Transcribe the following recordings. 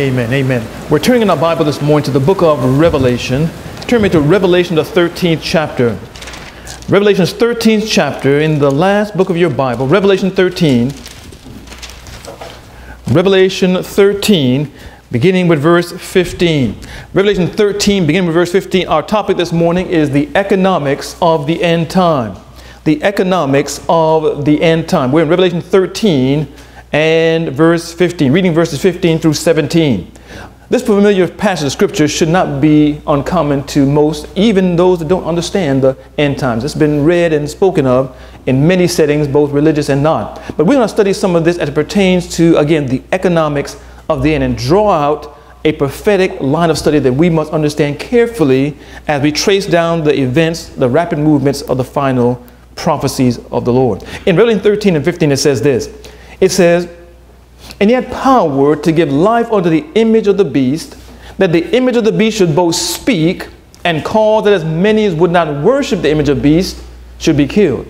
Amen. Amen. We're turning in our Bible this morning to the book of Revelation. Turn me to Revelation, the 13th chapter. Revelation's 13th chapter in the last book of your Bible, Revelation 13. Revelation 13, beginning with verse 15. Revelation 13, beginning with verse 15. Our topic this morning is the economics of the end time. The economics of the end time. We're in Revelation 13 and verse 15, reading verses 15 through 17. This familiar passage of scripture should not be uncommon to most, even those that don't understand the end times. It's been read and spoken of in many settings, both religious and not. But we're going to study some of this as it pertains to, again, the economics of the end and draw out a prophetic line of study that we must understand carefully as we trace down the events, the rapid movements of the final prophecies of the Lord. In Revelation 13 and 15, it says this it says, And he had power to give life unto the image of the beast, that the image of the beast should both speak and cause that as many as would not worship the image of beast should be killed.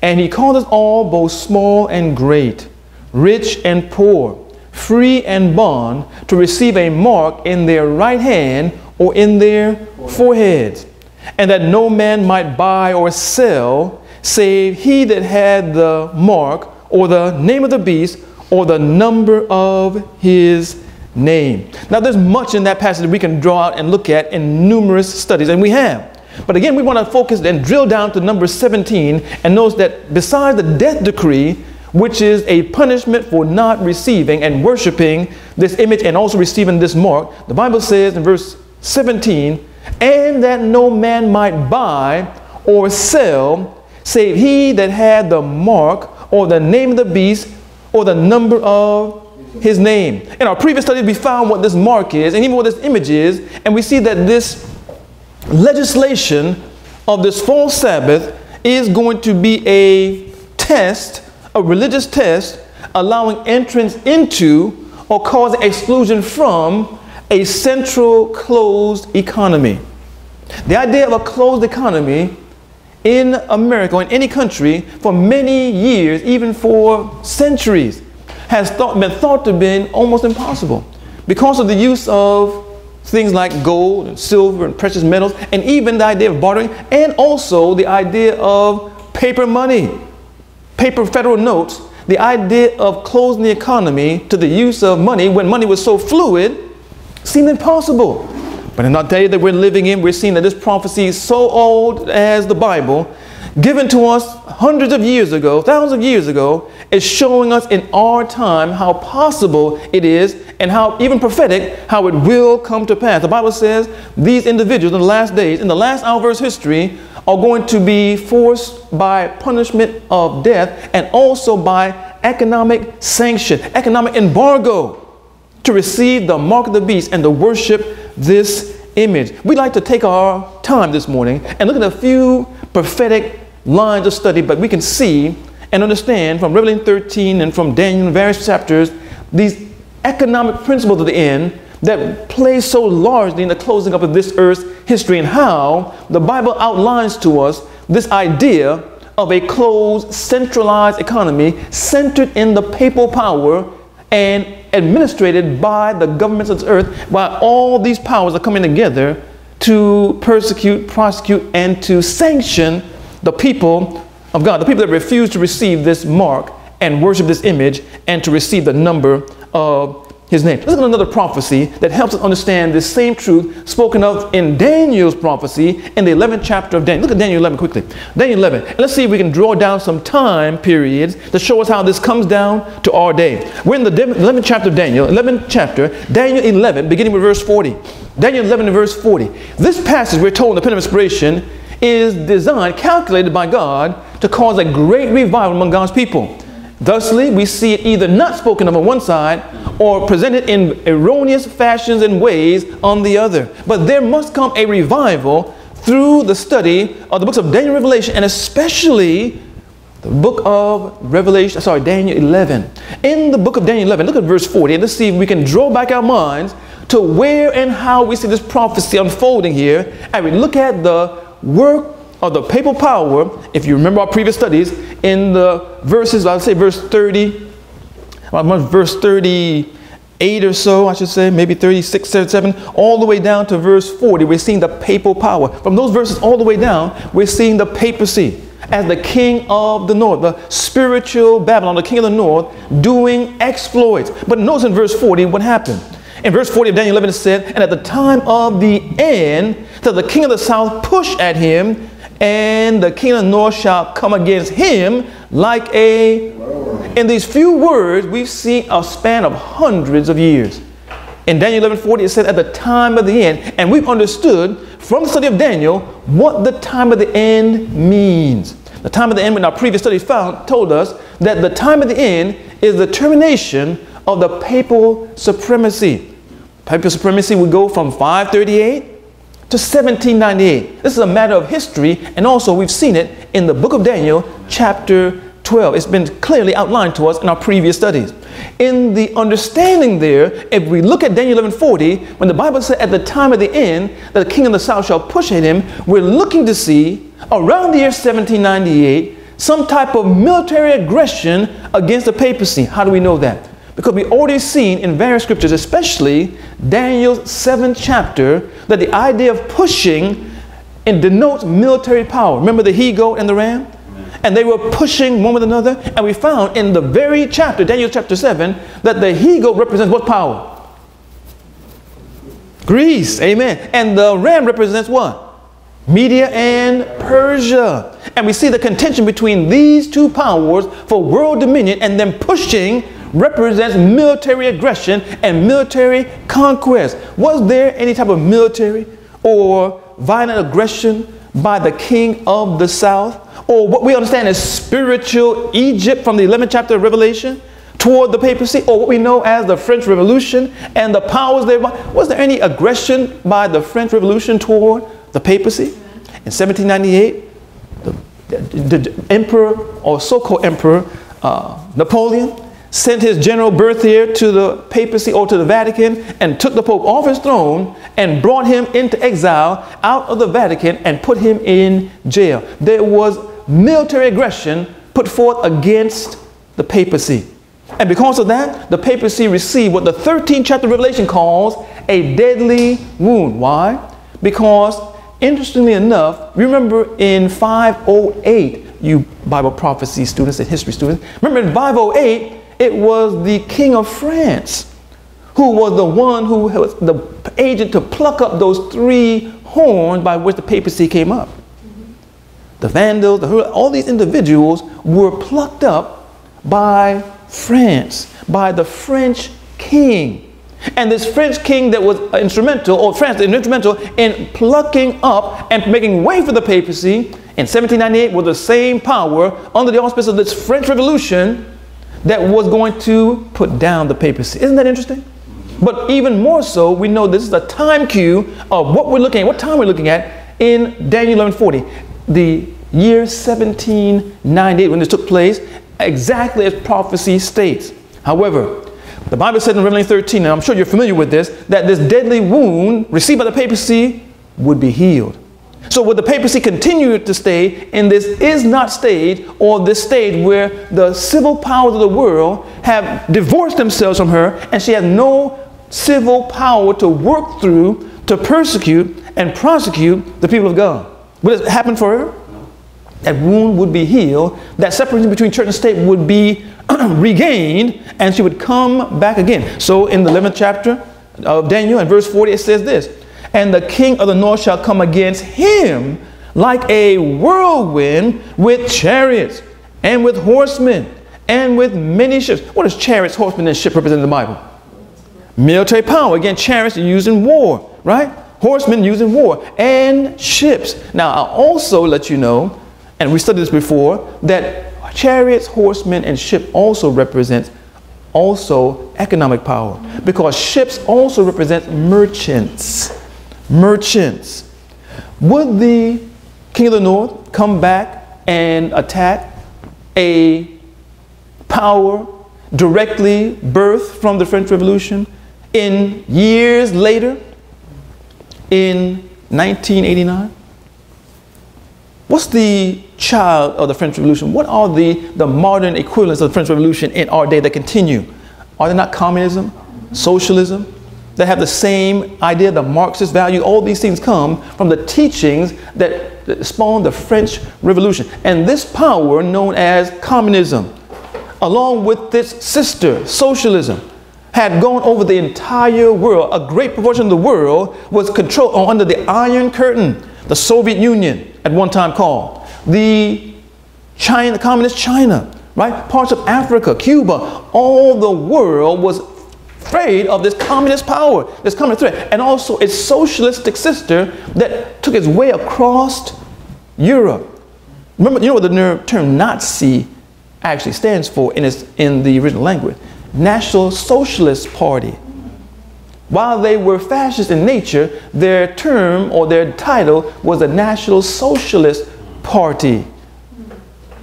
And he called us all, both small and great, rich and poor, free and bond, to receive a mark in their right hand or in their foreheads, and that no man might buy or sell, save he that had the mark or the name of the beast or the number of his name. Now, there's much in that passage that we can draw out and look at in numerous studies, and we have. But again, we want to focus and drill down to number 17 and notice that besides the death decree, which is a punishment for not receiving and worshiping this image and also receiving this mark, the Bible says in verse 17, and that no man might buy or sell save he that had the mark or the name of the beast or the number of his name. In our previous studies, we found what this mark is and even what this image is, and we see that this legislation of this false Sabbath is going to be a test, a religious test, allowing entrance into or causing exclusion from a central closed economy. The idea of a closed economy in America or in any country for many years, even for centuries, has thought, been thought to have been almost impossible because of the use of things like gold and silver and precious metals, and even the idea of bartering, and also the idea of paper money, paper federal notes, the idea of closing the economy to the use of money when money was so fluid seemed impossible. But in the day that we're living in, we're seeing that this prophecy is so old as the Bible, given to us hundreds of years ago, thousands of years ago, is showing us in our time how possible it is and how even prophetic, how it will come to pass. The Bible says these individuals in the last days, in the last hour of history, are going to be forced by punishment of death and also by economic sanction, economic embargo to receive the mark of the beast and to worship this image. We'd like to take our time this morning and look at a few prophetic lines of study, but we can see and understand from Revelation 13 and from Daniel and various chapters these economic principles of the end that play so largely in the closing up of this earth's history and how the Bible outlines to us this idea of a closed, centralized economy centered in the papal power and administrated by the governments of the earth while all these powers are coming together to persecute, prosecute, and to sanction the people of God, the people that refuse to receive this mark and worship this image and to receive the number of his name. Let's look at another prophecy that helps us understand this same truth spoken of in Daniel's prophecy in the 11th chapter of Daniel. Look at Daniel 11 quickly. Daniel 11. And let's see if we can draw down some time periods to show us how this comes down to our day. We're in the 11th chapter of Daniel, 11th chapter, Daniel 11, beginning with verse 40. Daniel 11 and verse 40. This passage, we're told in the pen of inspiration, is designed, calculated by God to cause a great revival among God's people. Thusly, we see it either not spoken of on one side or presented in erroneous fashions and ways on the other. But there must come a revival through the study of the books of Daniel Revelation and especially the book of Revelation, sorry, Daniel 11. In the book of Daniel 11, look at verse 40 and let's see if we can draw back our minds to where and how we see this prophecy unfolding here and we look at the work of the papal power, if you remember our previous studies, in the verses, I'll say verse 30, verse 38 or so, I should say, maybe 36, 37, all the way down to verse 40, we're seeing the papal power. From those verses all the way down, we're seeing the papacy as the king of the north, the spiritual Babylon, the king of the north, doing exploits. But notice in verse 40 what happened. In verse 40 of Daniel 11 it said, And at the time of the end, that the king of the south push at him, and the king of the north shall come against him like a. In these few words, we've seen a span of hundreds of years. In Daniel 11 40, it said at the time of the end, and we've understood from the study of Daniel what the time of the end means. The time of the end, when our previous study found, told us that the time of the end is the termination of the papal supremacy. Papal supremacy would go from 538 to 1798. This is a matter of history, and also we've seen it in the book of Daniel, chapter 12. It's been clearly outlined to us in our previous studies. In the understanding there, if we look at Daniel 11:40, when the Bible said at the time of the end that the king of the south shall push at him, we're looking to see around the year 1798 some type of military aggression against the papacy. How do we know that? Because we already seen in various scriptures, especially Daniel's 7th chapter, that the idea of pushing it denotes military power. Remember the he goat and the ram? And they were pushing one with another. And we found in the very chapter, Daniel chapter 7, that the he goat represents what power? Greece, amen. And the ram represents what? Media and Persia. And we see the contention between these two powers for world dominion and them pushing represents military aggression and military conquest. Was there any type of military or violent aggression by the king of the south? Or what we understand as spiritual Egypt from the 11th chapter of Revelation toward the papacy? Or what we know as the French Revolution and the powers there? Was there any aggression by the French Revolution toward the papacy? In 1798, the, the, the emperor or so-called emperor uh, Napoleon sent his general Berthier to the papacy or to the Vatican and took the Pope off his throne and brought him into exile out of the Vatican and put him in jail. There was military aggression put forth against the papacy. And because of that, the papacy received what the 13th chapter of Revelation calls a deadly wound. Why? Because, interestingly enough, remember in 508, you Bible prophecy students and history students, remember in 508, it was the king of France who was the one who was the agent to pluck up those three horns by which the papacy came up. The Vandals, the, all these individuals were plucked up by France, by the French king. And this French king that was instrumental, or France, instrumental in plucking up and making way for the papacy in 1798 was the same power under the auspices of this French Revolution that was going to put down the papacy. Isn't that interesting? But even more so, we know this is a time cue of what we're looking at, what time we're looking at in Daniel 11:40. The year 1798, when this took place, exactly as prophecy states. However, the Bible said in Revelation 13, and I'm sure you're familiar with this, that this deadly wound received by the papacy would be healed. So would the papacy continue to stay in this is not stage or this stage where the civil powers of the world have divorced themselves from her and she has no civil power to work through to persecute and prosecute the people of God? Would it happen for her? That wound would be healed. That separation between church and state would be regained and she would come back again. So in the 11th chapter of Daniel and verse 40 it says this and the king of the north shall come against him like a whirlwind with chariots and with horsemen and with many ships. What does chariots, horsemen, and ship represent in the Bible? Military power. Again, chariots are used in war, right? Horsemen used in war and ships. Now, I'll also let you know, and we studied this before, that chariots, horsemen, and ship also represent also economic power because ships also represent merchants merchants. Would the king of the north come back and attack a power directly birthed from the French Revolution in years later in 1989? What's the child of the French Revolution? What are the, the modern equivalents of the French Revolution in our day that continue? Are they not communism? socialism, that have the same idea, the Marxist value. All these things come from the teachings that spawned the French Revolution. And this power, known as communism, along with its sister, socialism, had gone over the entire world. A great proportion of the world was controlled under the Iron Curtain, the Soviet Union at one time called, the China, communist China, right? Parts of Africa, Cuba, all the world was afraid of this communist power, this communist threat, and also its socialistic sister that took its way across Europe. Remember, you know what the term Nazi actually stands for in, its, in the original language? National Socialist Party. While they were fascist in nature, their term or their title was the National Socialist Party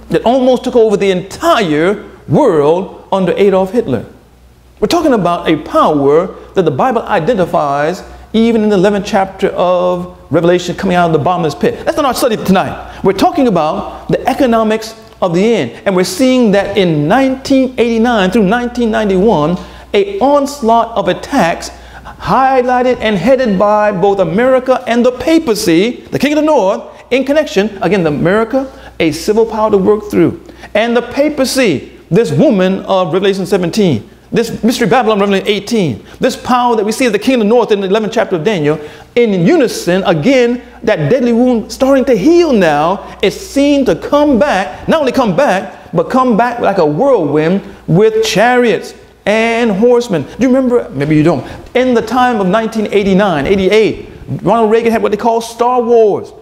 that almost took over the entire world under Adolf Hitler. We're talking about a power that the Bible identifies even in the 11th chapter of Revelation coming out of the bottomless pit. That's not our study tonight. We're talking about the economics of the end. And we're seeing that in 1989 through 1991, a onslaught of attacks highlighted and headed by both America and the papacy, the king of the north, in connection, again, the America, a civil power to work through, and the papacy, this woman of Revelation 17, this mystery Babylon, Revelation 18, this power that we see as the king of the north in the 11th chapter of Daniel, in unison, again, that deadly wound starting to heal now, is seen to come back, not only come back, but come back like a whirlwind with chariots and horsemen. Do you remember? Maybe you don't. In the time of 1989, 88, Ronald Reagan had what they call Star Wars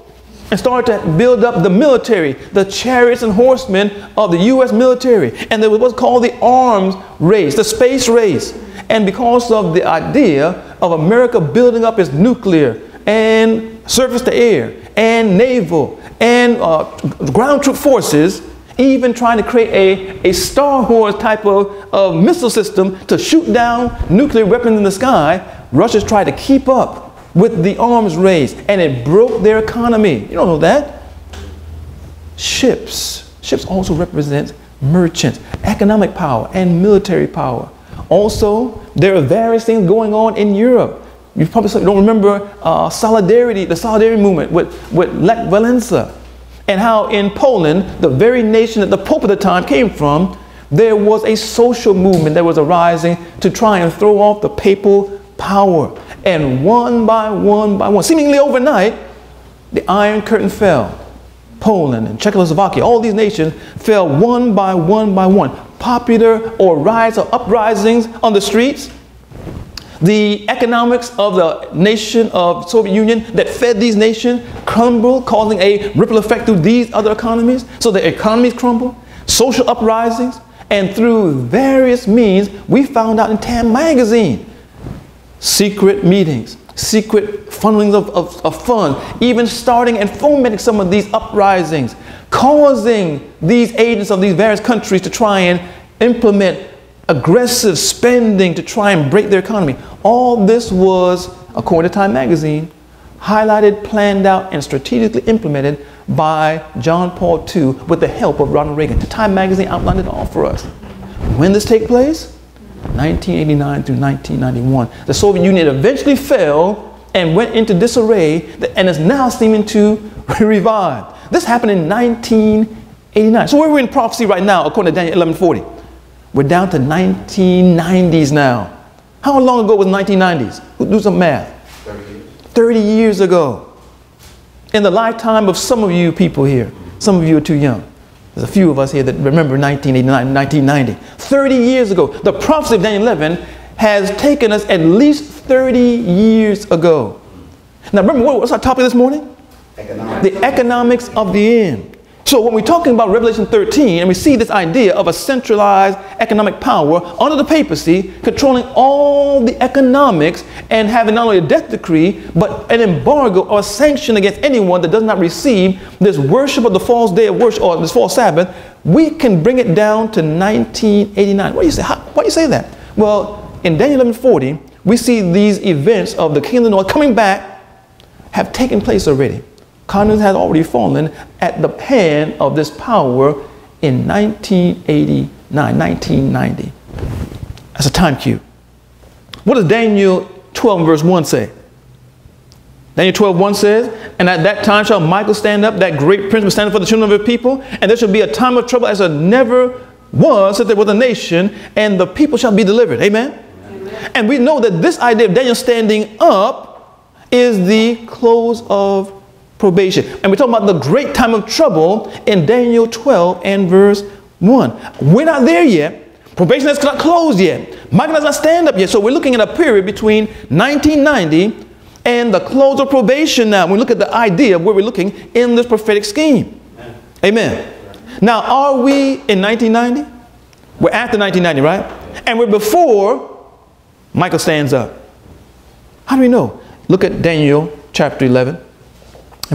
and started to build up the military, the chariots and horsemen of the U.S. military. And there was what's called the arms race, the space race. And because of the idea of America building up its nuclear and surface to air and naval and uh, ground troop forces, even trying to create a, a Star Wars type of, of missile system to shoot down nuclear weapons in the sky, Russia's tried to keep up with the arms race and it broke their economy. You don't know that? Ships. Ships also represent merchants, economic power, and military power. Also, there are various things going on in Europe. You probably don't remember uh, solidarity, the solidarity movement with, with Lech Walesa, and how in Poland, the very nation that the Pope at the time came from, there was a social movement that was arising to try and throw off the papal power. And one by one by one, seemingly overnight, the Iron Curtain fell. Poland and Czechoslovakia, all these nations fell one by one by one. Popular or riots or uprisings on the streets. The economics of the nation of Soviet Union that fed these nations crumbled, causing a ripple effect through these other economies. So the economies crumble. Social uprisings. And through various means, we found out in Time magazine secret meetings, secret funneling of, of, of funds, even starting and fomenting some of these uprisings, causing these agents of these various countries to try and implement aggressive spending to try and break their economy. All this was, according to Time magazine, highlighted, planned out, and strategically implemented by John Paul II with the help of Ronald Reagan. Time magazine outlined it all for us. When this take place? 1989 through 1991. The Soviet Union eventually fell and went into disarray and is now seeming to revive. This happened in 1989. So where are we in prophecy right now, according to Daniel 1140? We're down to 1990s now. How long ago was 1990s? Do some math. 30 years. 30 years ago. In the lifetime of some of you people here, some of you are too young. There's a few of us here that remember 1989, 1990. 30 years ago, the prophecy of Daniel 11 has taken us at least 30 years ago. Now remember, what's our topic this morning? Economics. The economics of the end. So when we're talking about Revelation 13 and we see this idea of a centralized economic power under the papacy controlling all the economics and having not only a death decree but an embargo or sanction against anyone that does not receive this worship of the false day of worship or this false Sabbath, we can bring it down to 1989. Why do you say, how, why do you say that? Well, in Daniel 11:40, we see these events of the king of the north coming back have taken place already. Communism had already fallen at the hand of this power in 1989, 1990. That's a time cue. What does Daniel 12 verse 1 say? Daniel 12, 1 says, And at that time shall Michael stand up, that great prince will stand up for the children of the people, and there shall be a time of trouble as there never was that there was a nation, and the people shall be delivered. Amen? Amen? And we know that this idea of Daniel standing up is the close of probation. And we're talking about the great time of trouble in Daniel 12 and verse 1. We're not there yet. Probation has not closed yet. Michael does not stand up yet. So we're looking at a period between 1990 and the close of probation now. When we look at the idea of where we're looking in this prophetic scheme. Amen. Amen. Now, are we in 1990? We're after 1990, right? And we're before Michael stands up. How do we know? Look at Daniel chapter 11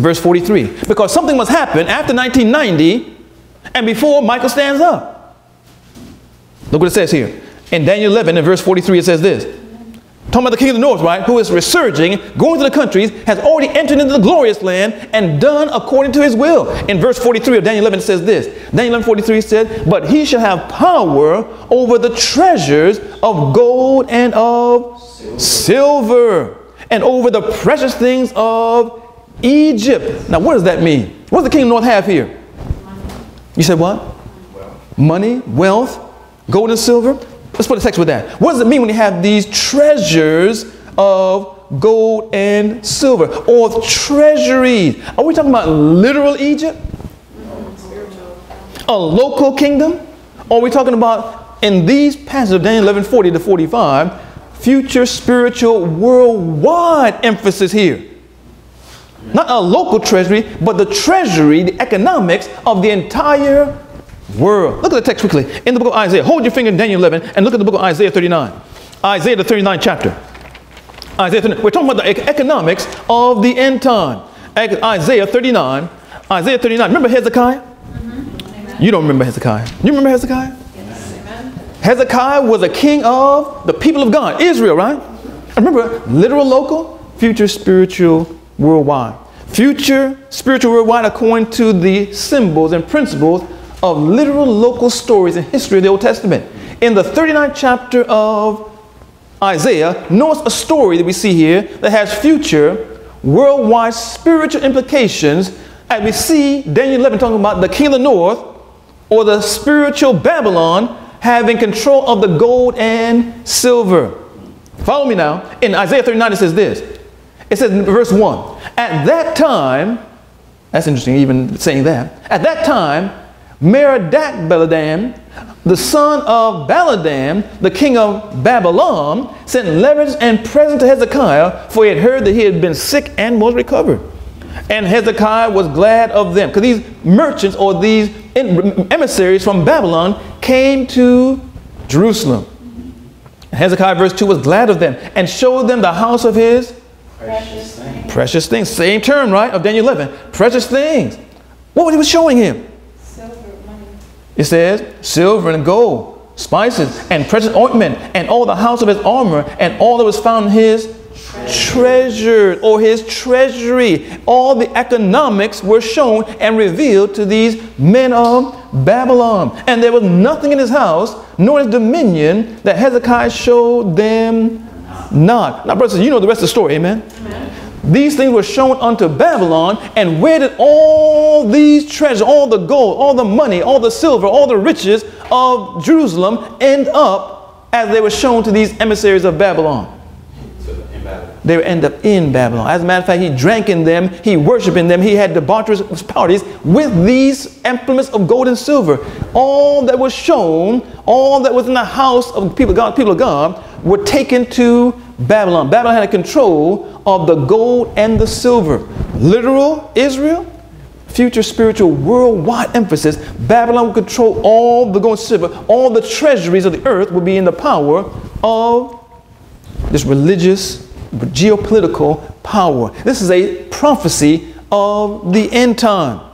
verse 43. Because something must happen after 1990 and before Michael stands up. Look what it says here. In Daniel 11 and verse 43 it says this. Talking about the king of the north, right? Who is resurging, going to the countries, has already entered into the glorious land and done according to his will. In verse 43 of Daniel 11 it says this. Daniel 11 43 said, But he shall have power over the treasures of gold and of silver, silver and over the precious things of Egypt. Now what does that mean? What does the king of the north have here? You said what? Money, wealth, gold and silver. Let's put a text with that. What does it mean when you have these treasures of gold and silver or treasuries? Are we talking about literal Egypt? A local kingdom? Or are we talking about in these passages of Daniel 11 40 to 45 future spiritual worldwide emphasis here? Not a local treasury, but the treasury, the economics of the entire world. Look at the text quickly. In the book of Isaiah, hold your finger in Daniel 11 and look at the book of Isaiah 39. Isaiah, the 39th chapter. Isaiah 39. We're talking about the economics of the end time. Isaiah 39. Isaiah 39. Remember Hezekiah? Mm-hmm. You don't remember Hezekiah. You remember Hezekiah? Yes. Hezekiah was a king of the people of God, Israel, right? Remember, literal local, future spiritual worldwide. Future spiritual worldwide according to the symbols and principles of literal local stories in history of the Old Testament. In the 39th chapter of Isaiah, notice a story that we see here that has future worldwide spiritual implications as we see Daniel 11 talking about the king of the north or the spiritual Babylon having control of the gold and silver. Follow me now. In Isaiah 39 it says this. It says in verse 1, At that time, that's interesting even saying that, at that time Merodach Baladan, the son of Baladan, the king of Babylon, sent letters and presents to Hezekiah, for he had heard that he had been sick and was recovered. And Hezekiah was glad of them. Because these merchants or these emissaries from Babylon came to Jerusalem. Hezekiah, verse 2, was glad of them and showed them the house of his precious things. Precious things. Same term, right? Of Daniel 11. Precious things. What was he showing him? Silver money. It says silver and gold, spices and precious ointment, and all the house of his armor, and all that was found in his treasure or his treasury. All the economics were shown and revealed to these men of Babylon. And there was nothing in his house, nor his dominion, that Hezekiah showed them not. Now, brothers, you know the rest of the story, amen? amen. These things were shown unto Babylon, and where did all these treasures, all the gold, all the money, all the silver, all the riches of Jerusalem end up as they were shown to these emissaries of Babylon? They would end up in Babylon. As a matter of fact, he drank in them, he worshiped in them, he had debaucherous parties with these implements of gold and silver. All that was shown, all that was in the house of people of God, people of God, were taken to Babylon. Babylon had control of the gold and the silver. Literal Israel, future spiritual worldwide emphasis. Babylon would control all the gold and silver. All the treasuries of the earth would be in the power of this religious, geopolitical power. This is a prophecy of the end time.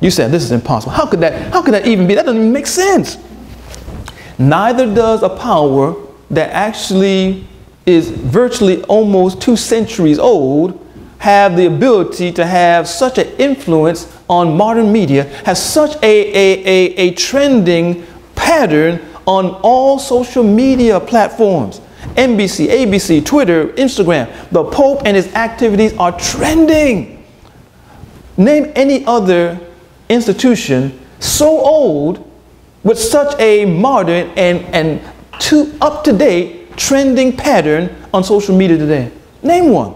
You said this is impossible. How could that, how could that even be? That doesn't even make sense. Neither does a power that actually is virtually almost two centuries old have the ability to have such an influence on modern media, has such a, a, a, a trending pattern on all social media platforms NBC, ABC, Twitter, Instagram. The Pope and his activities are trending. Name any other institution so old with such a modern and, and too up to date trending pattern on social media today. Name one.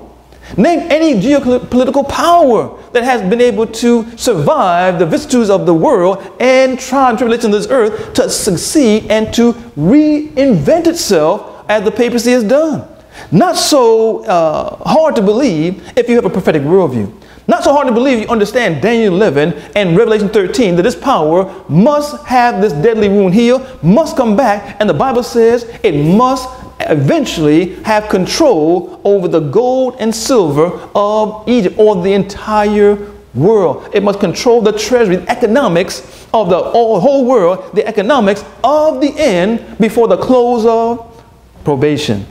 Name any geopolitical power that has been able to survive the vicissitudes of the world and trial and tribulation of this earth to succeed and to reinvent itself as the papacy has done. Not so uh, hard to believe if you have a prophetic worldview. Not so hard to believe you understand Daniel 11 and Revelation 13 that this power must have this deadly wound healed, must come back, and the Bible says it must eventually have control over the gold and silver of Egypt or the entire world. It must control the treasury, the economics of the whole world, the economics of the end before the close of probation.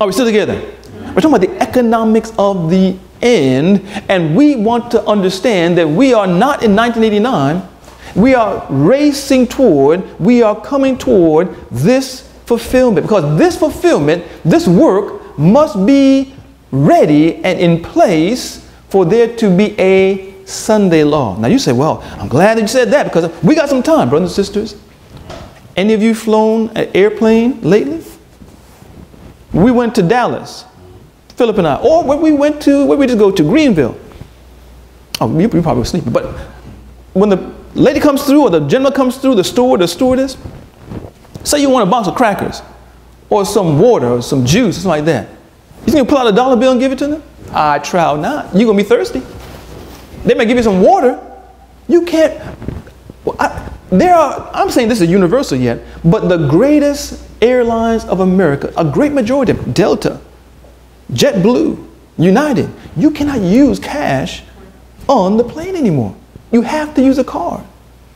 Are we still together? We're talking about the economics of the end, and we want to understand that we are not in 1989. We are racing toward, we are coming toward this fulfillment because this fulfillment, this work must be ready and in place for there to be a Sunday law. Now you say, well, I'm glad that you said that because we got some time, brothers and sisters. Any of you flown an airplane lately? We went to Dallas, Philip and I, or where we went to, where we just go to, Greenville. Oh, you, you probably were sleeping, but when the lady comes through or the gentleman comes through, the steward, the stewardess, Say you want a box of crackers or some water or some juice something like that. You gonna pull out a dollar bill and give it to them? I trow not. You're gonna be thirsty. They may give you some water. You can't. Well, I, there are, I'm saying this is universal yet, but the greatest airlines of America, a great majority of them, Delta, JetBlue, United, you cannot use cash on the plane anymore. You have to use a card.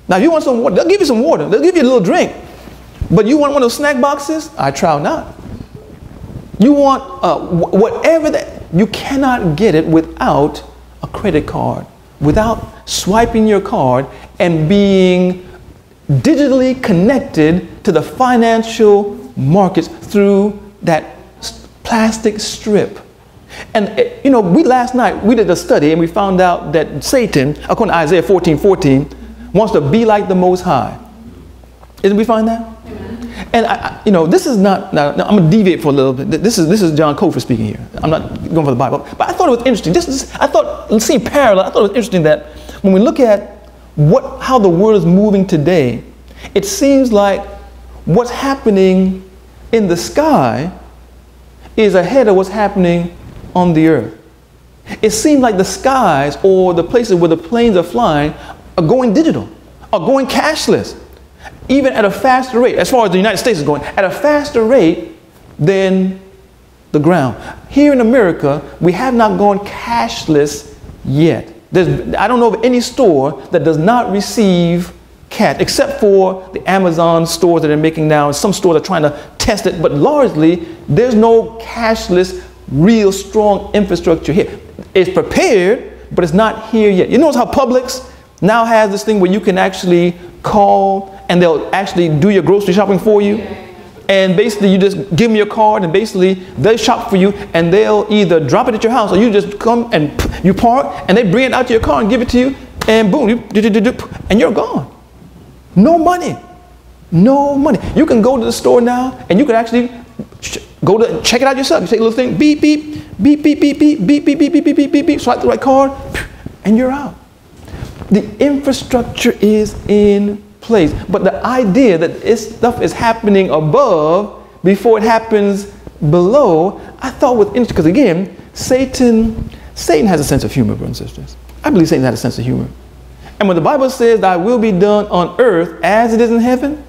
Now, if you want some water, they'll give you some water. They'll give you a little drink. But you want one of those snack boxes? I trow not. You want uh, whatever that, you cannot get it without a credit card, without swiping your card and being digitally connected to the financial markets through that plastic strip. And eh, you know, we last night we did a study and we found out that Satan, according to Isaiah 14, 14, wants to be like the Most High. Didn't we find that? And I, you know, this is not. Now, I'm gonna deviate for a little bit. This is this is John Cofer speaking here. I'm not going for the Bible, but I thought it was interesting. This is, I thought, let's see parallel. I thought it was interesting that when we look at what how the world is moving today, it seems like what's happening in the sky is ahead of what's happening on the earth. It seems like the skies or the places where the planes are flying are going digital, are going cashless even at a faster rate, as far as the United States is going, at a faster rate than the ground. Here in America, we have not gone cashless yet. There's, I don't know of any store that does not receive cash, except for the Amazon stores that are making now, and some stores are trying to test it, but largely, there's no cashless, real strong infrastructure here. It's prepared, but it's not here yet. You notice how Publix now has this thing where you can actually call and they'll actually do your grocery shopping for you. And basically, you just give them your card, and basically, they shop for you, and they'll either drop it at your house, or you just come and you park, and they bring it out to your car and give it to you, and boom, you, and you're gone. No money. No money. You can go to the store now, and you can actually go to check it out yourself. You take a little thing, beep, beep, beep, beep, beep, beep, beep, beep, beep, beep, beep, beep, beep, beep, swipe the right card, and you're out. The infrastructure is in place. But the idea that this stuff is happening above before it happens below, I thought was interesting because again, Satan, Satan has a sense of humor, brothers and sisters. I believe Satan had a sense of humor. And when the Bible says thy will be done on earth as it is in heaven,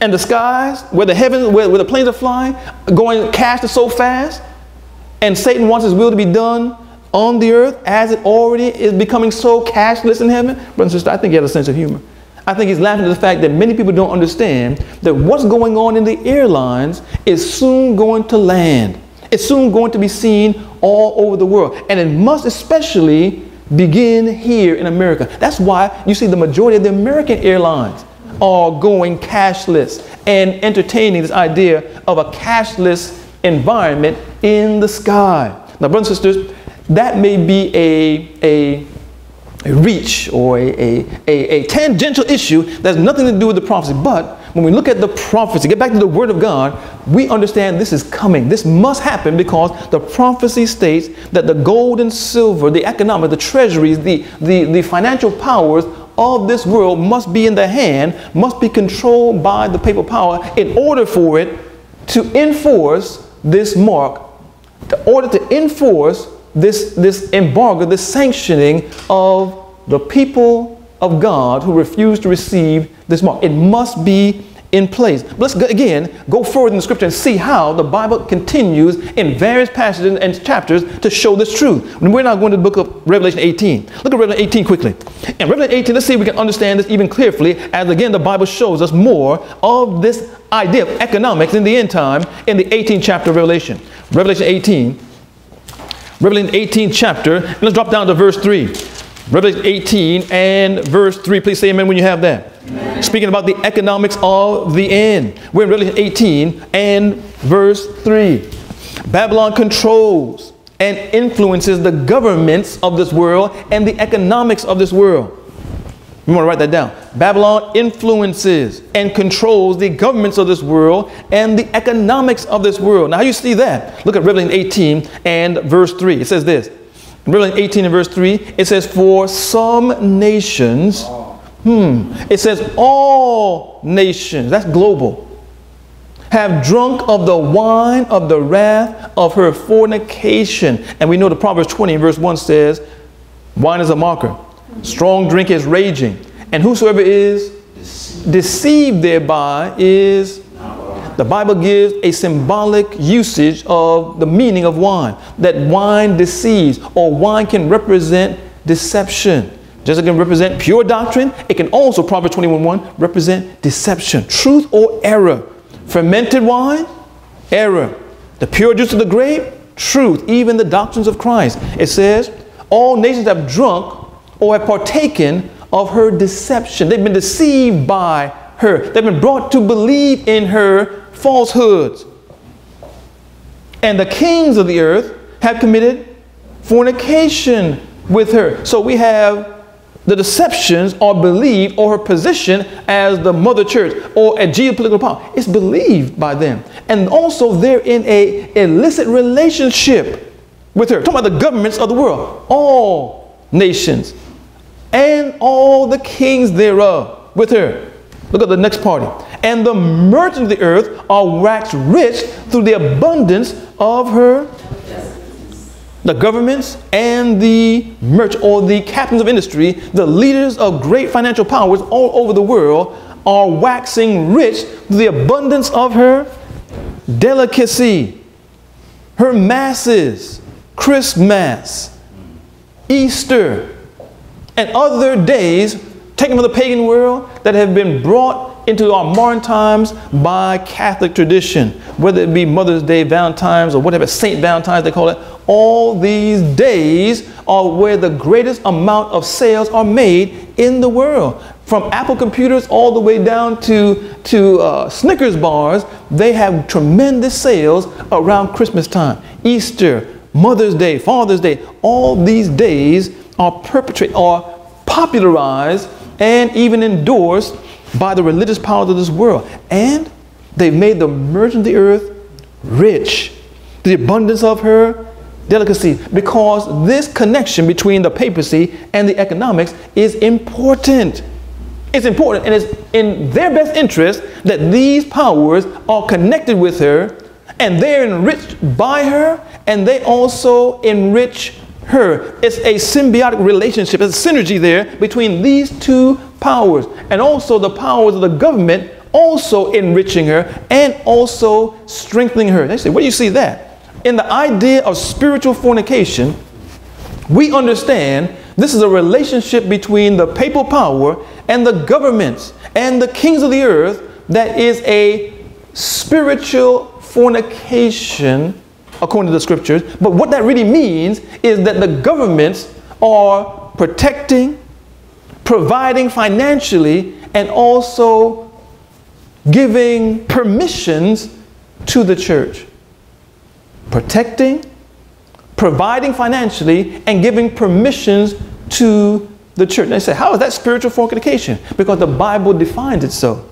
and the skies, where the heavens, where, where the planes are flying, going cast so fast, and Satan wants his will to be done on the earth as it already is becoming so cashless in heaven. Brothers and sisters, I think he has a sense of humor. I think he's laughing at the fact that many people don't understand that what's going on in the airlines is soon going to land. It's soon going to be seen all over the world. And it must especially begin here in America. That's why you see the majority of the American airlines are going cashless and entertaining this idea of a cashless environment in the sky. Now, brothers and sisters, that may be a, a, a reach or a, a, a, a tangential issue that has nothing to do with the prophecy. But when we look at the prophecy, get back to the Word of God, we understand this is coming. This must happen because the prophecy states that the gold and silver, the economic, the treasuries, the, the, the financial powers of this world must be in the hand, must be controlled by the papal power in order for it to enforce this mark, in order to enforce this, this embargo, this sanctioning of the people of God who refuse to receive this mark. It must be in place. But let's go, again go forward in the scripture and see how the Bible continues in various passages and chapters to show this truth. And we're now going to the book of Revelation 18. Look at Revelation 18 quickly. In Revelation 18, let's see if we can understand this even clearly as again the Bible shows us more of this idea of economics in the end time in the 18th chapter of Revelation. Revelation 18. Revelation 18 chapter. Let's drop down to verse 3. Revelation 18 and verse 3. Please say amen when you have that. Amen. Speaking about the economics of the end. We're in Revelation 18 and verse 3. Babylon controls and influences the governments of this world and the economics of this world. You want to write that down. Babylon influences and controls the governments of this world and the economics of this world. Now, how you see that? Look at Revelation 18 and verse 3. It says this Revelation 18 and verse 3, it says, For some nations, hmm, it says, all nations, that's global, have drunk of the wine of the wrath of her fornication. And we know the Proverbs 20 verse 1 says, Wine is a marker, strong drink is raging, and whosoever is deceived thereby is the Bible gives a symbolic usage of the meaning of wine, that wine deceives or wine can represent deception. Just it can represent pure doctrine, it can also, Proverbs 21.1, represent deception, truth or error. Fermented wine, error. The pure juice of the grape, truth, even the doctrines of Christ. It says, all nations have drunk or have partaken of her deception. They've been deceived by her. They've been brought to believe in her falsehoods. And the kings of the earth have committed fornication with her. So we have the deceptions are believed or her position as the mother church or a geopolitical power. It's believed by them. And also they're in a illicit relationship with her. Talking about the governments of the world, all nations, and all the kings thereof with her. Look at the next party and the merchants of the earth are waxed rich through the abundance of her. The governments and the merchant or the captains of industry, the leaders of great financial powers all over the world are waxing rich through the abundance of her delicacy, her masses, Christmas, Easter, and other days taken from the pagan world that have been brought into our modern times by Catholic tradition, whether it be Mother's Day, Valentine's, or whatever, St. Valentine's they call it. All these days are where the greatest amount of sales are made in the world. From Apple computers all the way down to, to uh, Snickers bars, they have tremendous sales around Christmas time, Easter, Mother's Day, Father's Day. All these days are perpetrated, are popularized, and even endorsed by the religious powers of this world. And they've made the merchant of the earth rich, the abundance of her delicacy, because this connection between the papacy and the economics is important. It's important and it's in their best interest that these powers are connected with her and they're enriched by her and they also enrich her. It's a symbiotic relationship, there's a synergy there between these two powers and also the powers of the government also enriching her and also strengthening her. They say, where do you see that? In the idea of spiritual fornication, we understand this is a relationship between the papal power and the governments and the kings of the earth that is a spiritual fornication according to the scriptures. But what that really means is that the governments are protecting, providing financially and also giving permissions to the church. Protecting, providing financially, and giving permissions to the church. They say, how is that spiritual fornication? Because the Bible defines it so.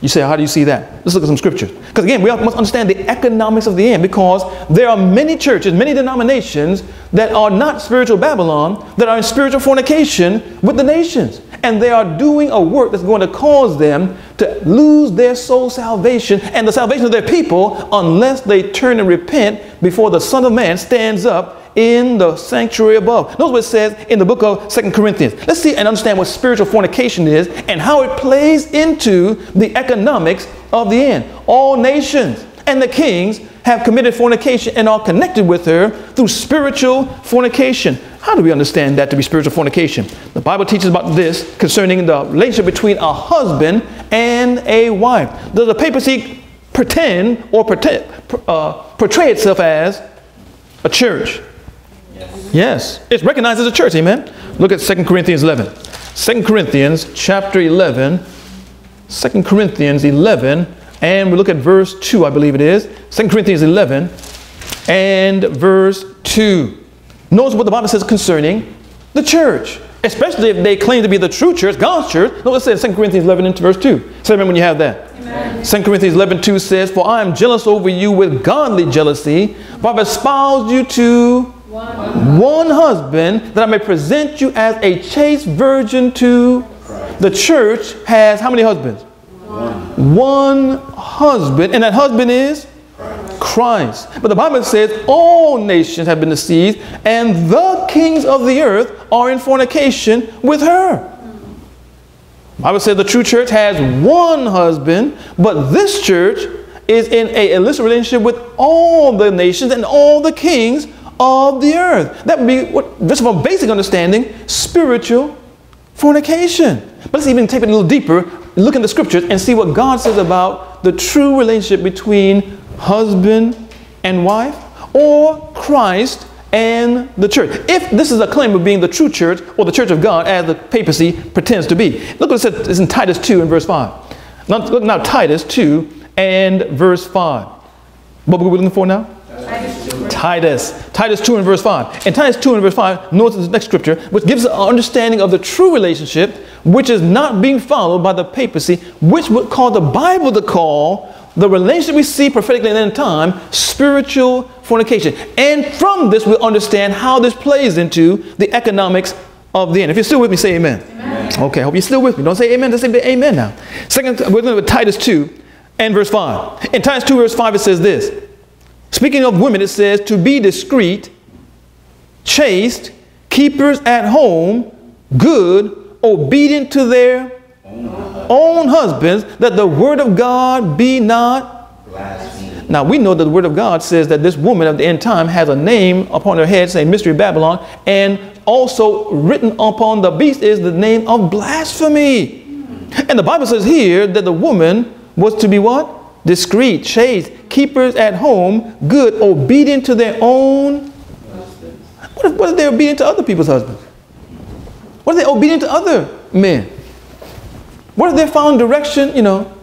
You say, how do you see that? Let's look at some scriptures. Because again, we must understand the economics of the end because there are many churches, many denominations that are not spiritual Babylon, that are in spiritual fornication with the nations. And they are doing a work that's going to cause them to lose their soul salvation and the salvation of their people unless they turn and repent before the Son of Man stands up in the sanctuary above. Notice what it says in the book of Second Corinthians. Let's see and understand what spiritual fornication is and how it plays into the economics of the end. All nations and the kings have committed fornication and are connected with her through spiritual fornication. How do we understand that to be spiritual fornication? The Bible teaches about this concerning the relationship between a husband and a wife. Does the papacy pretend or pretend, uh, portray itself as a church? Yes. It's recognized as a church, amen? Look at 2 Corinthians 11. 2 Corinthians chapter 11. 2 Corinthians 11, and we look at verse 2, I believe it is. 2 Corinthians 11 and verse 2. Notice what the Bible says concerning the church, especially if they claim to be the true church, God's church. Notice what it says 2 Corinthians 11 and verse 2. Say amen when you have that. Amen. 2 Corinthians 11 2 says, For I am jealous over you with godly jealousy, for I've espoused you to one. Husband, that I may present you as a chaste virgin to the church has how many husbands? One. One husband, and that husband is Christ. Christ. But the Bible says all nations have been deceived, and the kings of the earth are in fornication with her. I would say the true church has one husband, but this church is in a illicit relationship with all the nations and all the kings of the earth. That would be what, just from a basic understanding, spiritual fornication. But let's even take it a little deeper, look in the scriptures and see what God says about the true relationship between husband and wife or Christ and the church. If this is a claim of being the true church or the church of God as the papacy pretends to be. Look what it says it's in Titus 2 and verse 5. Now, look now, Titus 2 and verse 5. What are we looking for now? Titus. Titus 2 and verse 5. In Titus 2 and verse 5, notice the next scripture, which gives us an understanding of the true relationship, which is not being followed by the papacy, which would call the Bible to call the relationship we see prophetically in the end time spiritual fornication. And from this, we'll understand how this plays into the economics of the end. If you're still with me, say amen. amen. Okay, I hope you're still with me. Don't say amen, just say amen now. Second, we're going to Titus 2 and verse 5. In Titus 2, verse 5, it says this Speaking of women, it says to be discreet, chaste, keepers at home, good, obedient to their own husbands, that the word of God be not blasphemed. Now we know that the word of God says that this woman of the end time has a name upon her head saying Mystery Babylon, and also written upon the beast is the name of blasphemy. And the Bible says here that the woman was to be what? Discreet, chaste, keepers at home, good, obedient to their own. What if, what if they're obedient to other people's husbands? What if they're obedient to other men? What if they're following direction, you know?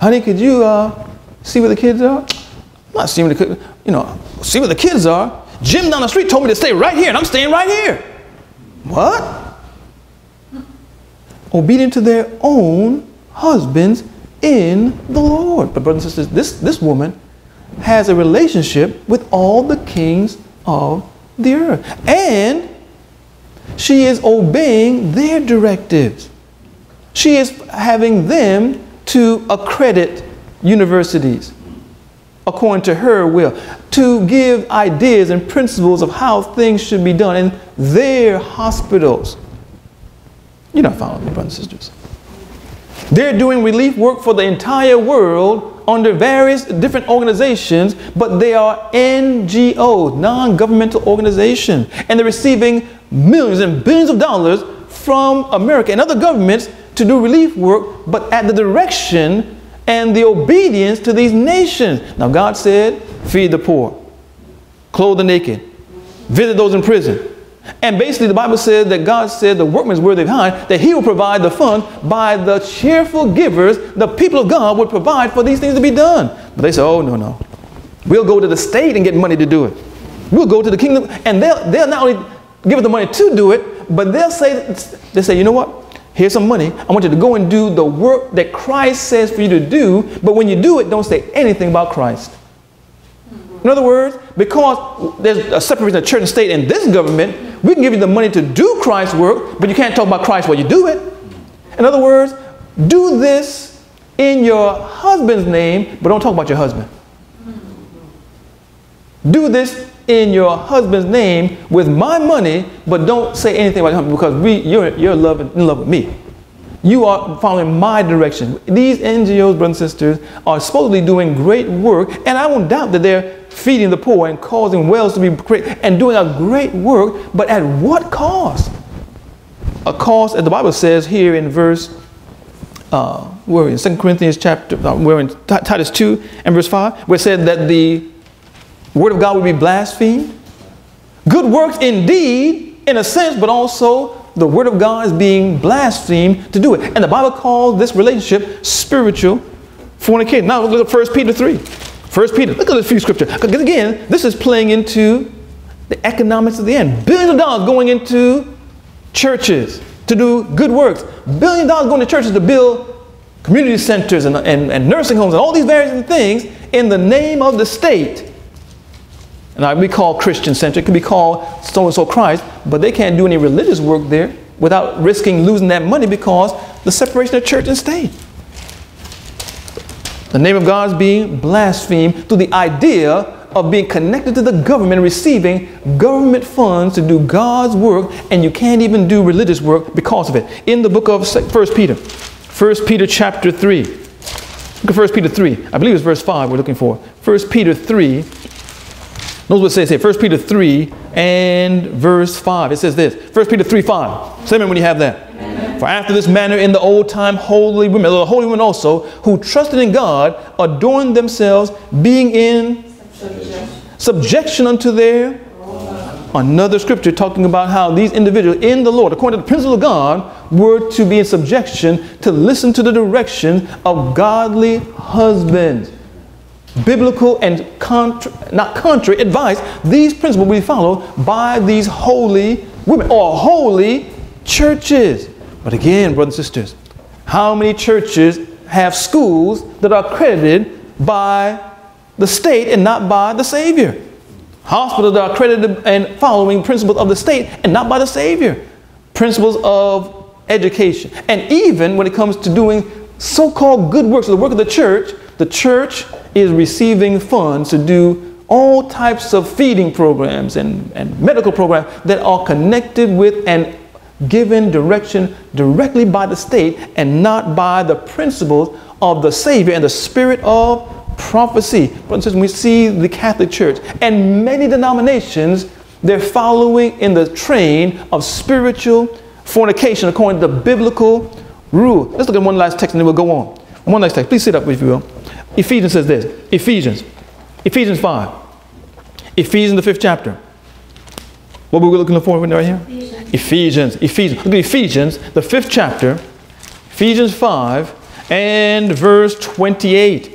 Honey, could you uh, see where the kids are? I'm not seeing the you know, see where the kids are. Jim down the street told me to stay right here, and I'm staying right here. What? Obedient to their own husbands in the Lord. But brothers and sisters, this, this woman has a relationship with all the kings of the earth. And she is obeying their directives. She is having them to accredit universities according to her will, to give ideas and principles of how things should be done in their hospitals. You're not following me, brothers and sisters. They're doing relief work for the entire world under various different organizations, but they are NGOs, non governmental organizations, and they're receiving millions and billions of dollars from America and other governments to do relief work, but at the direction and the obedience to these nations. Now, God said, feed the poor, clothe the naked, visit those in prison, And basically, the Bible says that God said the workman is worthy of hire, that He will provide the fund by the cheerful givers. The people of God would provide for these things to be done. But they say, oh, no, no. We'll go to the state and get money to do it. We'll go to the kingdom, and they'll, they'll not only give us the money to do it, but they'll say, they say, you know what? Here's some money. I want you to go and do the work that Christ says for you to do. But when you do it, don't say anything about Christ. In other words, because there's a separation of church and state in this government, we can give you the money to do Christ's work, but you can't talk about Christ while you do it. In other words, do this in your husband's name, but don't talk about your husband. Do this in your husband's name with my money, but don't say anything about him because we, you're, you're love, in love with me. You are following my direction. These NGOs, brothers and sisters, are supposedly doing great work, and I won't doubt that they're feeding the poor and causing wells to be created and doing a great work, but at what cost? A cost, as the Bible says here in verse, uh, we're in 2 Corinthians chapter, uh, we're in Titus 2 and verse 5, where it said that the word of God would be blasphemed. Good works indeed, in a sense, but also the word of God is being blasphemed to do it. And the Bible calls this relationship spiritual fornication. Now look at 1 Peter 3. 1 Peter, look at this few scripture. Because again, this is playing into the economics of the end. Billions of dollars going into churches to do good works. Billion dollars going to churches to build community centers and, and, and nursing homes and all these various things in the name of the state and I, we call Christian center, it could be called so and so Christ, but they can't do any religious work there without risking losing that money because the separation of church and state. The name of God is being blasphemed through the idea of being connected to the government, receiving government funds to do God's work, and you can't even do religious work because of it. In the book of 1 Peter, 1 Peter chapter 3. Look at 1 Peter 3. I believe it's verse 5 we're looking for. 1 Peter 3 Notice what it says here, 1 Peter 3 and verse 5. It says this, 1 Peter 3, 5. Say amen when you have that. Amen. For after this manner in the old time holy women, the holy women also, who trusted in God, adorned themselves, being in subjection, subjection unto their Another scripture talking about how these individuals in the Lord, according to the principle of God, were to be in subjection to listen to the direction of godly husbands biblical and contra, not contrary advice, these principles will be followed by these holy women or holy churches. But again, brothers and sisters, how many churches have schools that are accredited by the state and not by the Savior? Hospitals that are accredited and following principles of the state and not by the Savior. Principles of education. And even when it comes to doing so called good works, the work of the church, the church is receiving funds to do all types of feeding programs and, and medical programs that are connected with and given direction directly by the state and not by the principles of the Savior and the spirit of prophecy. And sisters, we see the Catholic Church and many denominations, they're following in the train of spiritual fornication according to the biblical rule. Let's look at one last text and then we'll go on. One last text. Please sit up if you will. Ephesians says this Ephesians, Ephesians 5, Ephesians, the fifth chapter. What were we looking for right here? Ephesians. Ephesians. Look at Ephesians, the fifth chapter, Ephesians 5 and verse 28.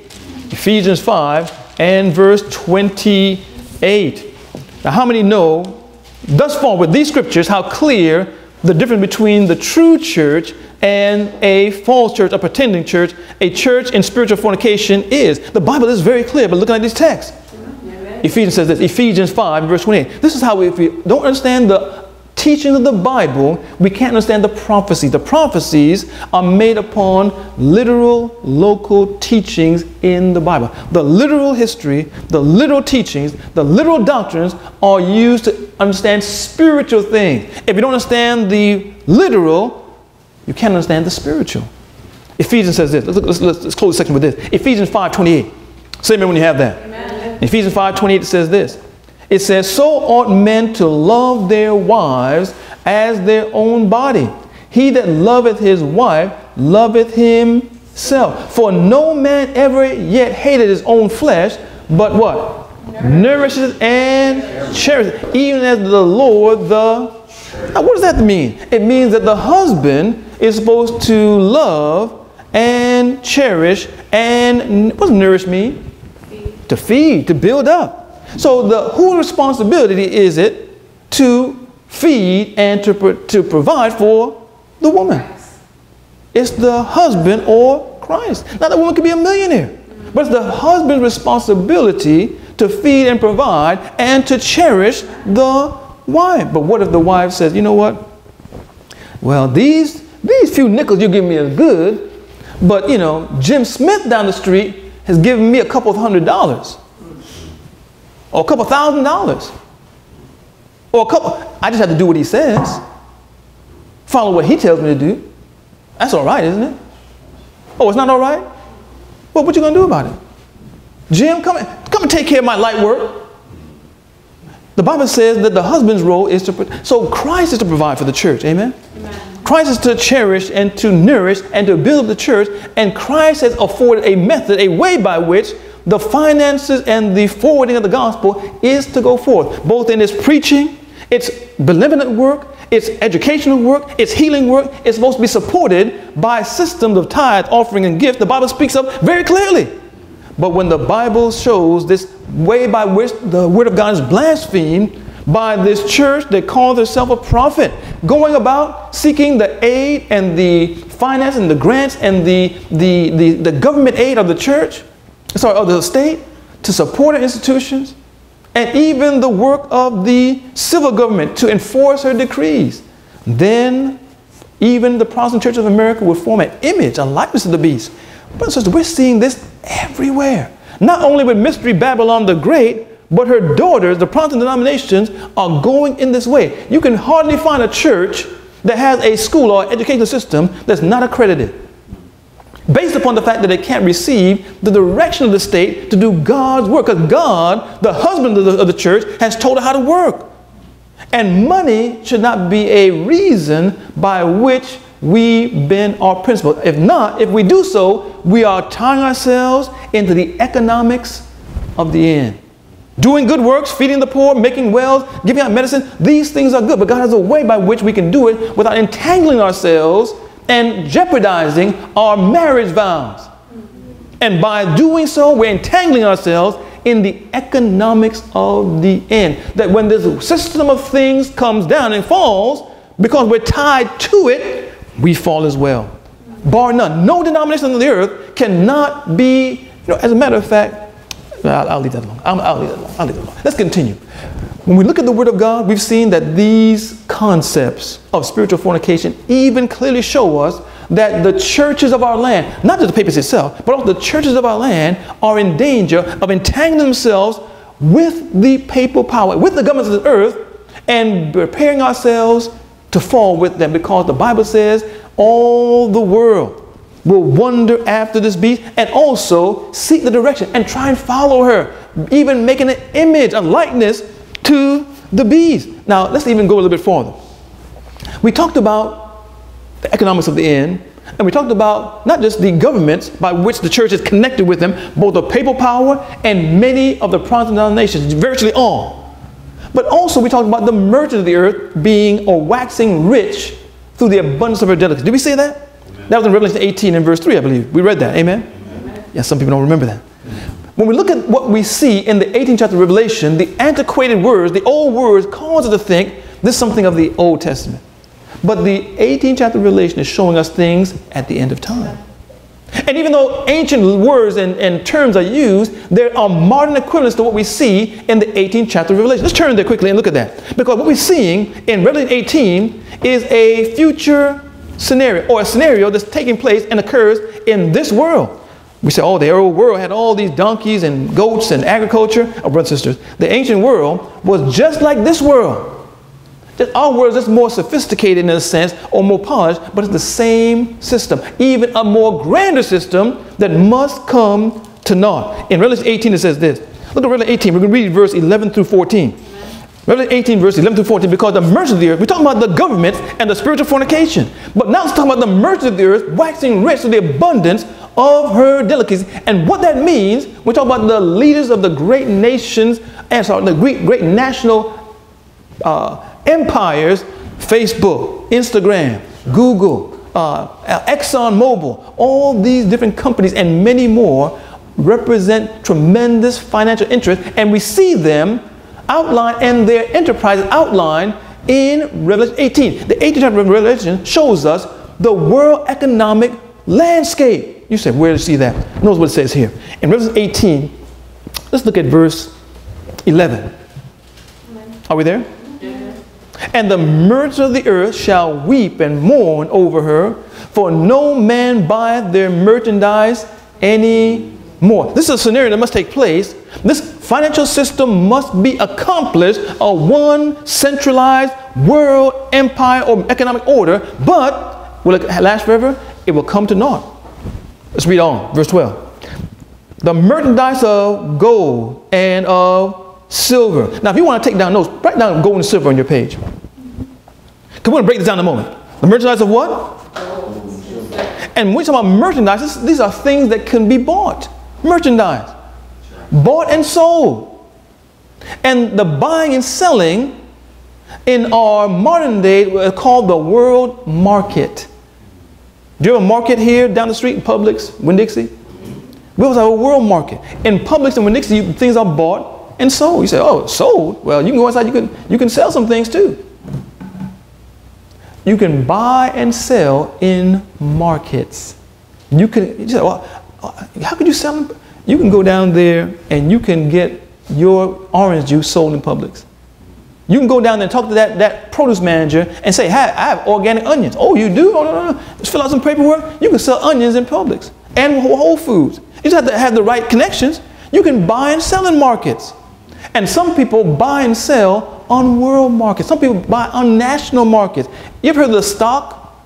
Ephesians 5 and verse 28. Now, how many know thus far with these scriptures how clear the difference between the true church and a false church, a pretending church, a church in spiritual fornication is. The Bible is very clear, but looking at these texts. Ephesians says this, Ephesians 5, verse 28. This is how we, if we don't understand the teaching of the Bible, we can't understand the prophecy. The prophecies are made upon literal, local teachings in the Bible. The literal history, the literal teachings, the literal doctrines are used to understand spiritual things. If you don't understand the literal, you can't understand the spiritual. Ephesians says this. Let's, let's, let's, let's close the section with this. Ephesians 5.28. Say amen when you have that. Amen. Ephesians 5.28 says this. It says, So ought men to love their wives as their own body. He that loveth his wife loveth himself. For no man ever yet hated his own flesh, but what? Nourishes and cherishes, even as the Lord the Now, what does that mean? It means that the husband is supposed to love and cherish and what does nourish mean? Feed. To feed, to build up. So the whose responsibility is it to feed and to, to provide for the woman? It's the husband or Christ. Now the woman could be a millionaire, but it's the husband's responsibility to feed and provide and to cherish the wife. But what if the wife says, you know what? Well, these these few nickels you give me is good, but you know, Jim Smith down the street has given me a couple of hundred dollars. Or a couple thousand dollars. Or a couple I just have to do what he says. Follow what he tells me to do. That's all right, isn't it? Oh, it's not all right? Well, what you gonna do about it? Jim, come, come and take care of my light work. The Bible says that the husband's role is to, so Christ is to provide for the church. Amen? Amen. Christ is to cherish and to nourish and to build the church. And Christ has afforded a method, a way by which the finances and the forwarding of the gospel is to go forth, both in its preaching, its benevolent work, its educational work, its healing work. It's supposed to be supported by systems of tithe, offering, and gift. The Bible speaks of very clearly. But when the Bible shows this way by which the word of God is blasphemed by this church that calls itself a prophet, going about seeking the aid and the finance and the grants and the, the, the, the government aid of the church, sorry, of the state to support her institutions, and even the work of the civil government to enforce her decrees, then even the Protestant Church of America would form an image, a likeness of the beast. But sisters, we're seeing this everywhere. Not only with Mystery Babylon the Great, but her daughters, the Protestant denominations, are going in this way. You can hardly find a church that has a school or educational system that's not accredited. Based upon the fact that they can't receive the direction of the state to do God's work. Because God, the husband of the, of the church, has told her how to work. And money should not be a reason by which we bend our principles. If not, if we do so, we are tying ourselves into the economics of the end. Doing good works, feeding the poor, making wells, giving out medicine, these things are good, but God has a way by which we can do it without entangling ourselves and jeopardizing our marriage vows. And by doing so, we're entangling ourselves in the economics of the end. That when this system of things comes down and falls, because we're tied to it, we fall as well. Bar none. No denomination on the earth cannot be, you know, as a matter of fact, I'll, I'll leave that alone. I'll, I'll, leave that alone. I'll leave that alone. Let's continue. When we look at the Word of God, we've seen that these concepts of spiritual fornication even clearly show us that the churches of our land, not just the papacy itself, but also the churches of our land, are in danger of entangling themselves with the papal power, with the governments of the earth, and preparing ourselves to fall with them. Because the Bible says all the world will wonder after this beast and also seek the direction and try and follow her, even making an image, a likeness to the bees. Now, let's even go a little bit further. We talked about the economics of the end, and we talked about not just the governments by which the church is connected with them, both the papal power and many of the Protestant denominations, virtually all. But also we talked about the merchants of the earth being or waxing rich through the abundance of her delicacies. Did we say that? Amen. That was in Revelation 18 and verse 3, I believe. We read that. Amen? Amen. Yeah, some people don't remember that. When we look at what we see in the 18th chapter of Revelation, the antiquated words, the old words, cause us to think this is something of the Old Testament. But the 18th chapter of Revelation is showing us things at the end of time. And even though ancient words and, and terms are used, there are modern equivalents to what we see in the 18th chapter of Revelation. Let's turn there quickly and look at that. Because what we're seeing in Revelation 18 is a future scenario or a scenario that's taking place and occurs in this world. We say, oh, the old world had all these donkeys and goats and agriculture. Oh, brothers and sisters, the ancient world was just like this world. Our world is just more sophisticated in a sense or more polished, but it's the same system, even a more grander system that must come to naught. In Revelation 18, it says this. Look at Revelation 18. We're going to read verse 11 through 14. Revelation 18, verse 11 through 14, because the merchants of the earth, we're talking about the government and the spiritual fornication. But now let's talk about the merchants of the earth waxing rich to the abundance of her delicacies. And what that means, we talk about the leaders of the great nations, and sorry, the great, great national uh, empires Facebook, Instagram, Google, uh, ExxonMobil, all these different companies and many more represent tremendous financial interest, and we see them outlined and their enterprises outlined in Revelation 18. The 18th chapter of Revelation shows us the world economic landscape. You say, where to see that? Notice what it says here. In Revelation 18, let's look at verse 11. Are we there? And the merchants of the earth shall weep and mourn over her, for no man buyeth their merchandise any more. This is a scenario that must take place. This financial system must be accomplished a one centralized world empire or economic order, but will it last forever? It will come to naught. Let's read on, verse 12. The merchandise of gold and of silver. Now, if you want to take down notes, write down gold and silver on your page. Because we're going to break this down in a moment. The merchandise of what? And when we talk about merchandise, these are things that can be bought merchandise, bought and sold. And the buying and selling in our modern day called the world market. Do you have a market here down the street Publix, Winn-Dixie? We also have a world market. In Publix and Winn-Dixie, things are bought and sold. You say, oh, sold? Well, you can go outside, you can, you can sell some things too. You can buy and sell in markets. You can, you say, well, how could you sell them? You can go down there and you can get your orange juice sold in Publix. You can go down there and talk to that, that produce manager and say, hey, I have organic onions. Oh, you do? Oh, no, no, no. Just fill out some paperwork. You can sell onions in Publix and Whole Foods. You just have to have the right connections. You can buy and sell in markets. And some people buy and sell on world markets. Some people buy on national markets. You ever heard of the stock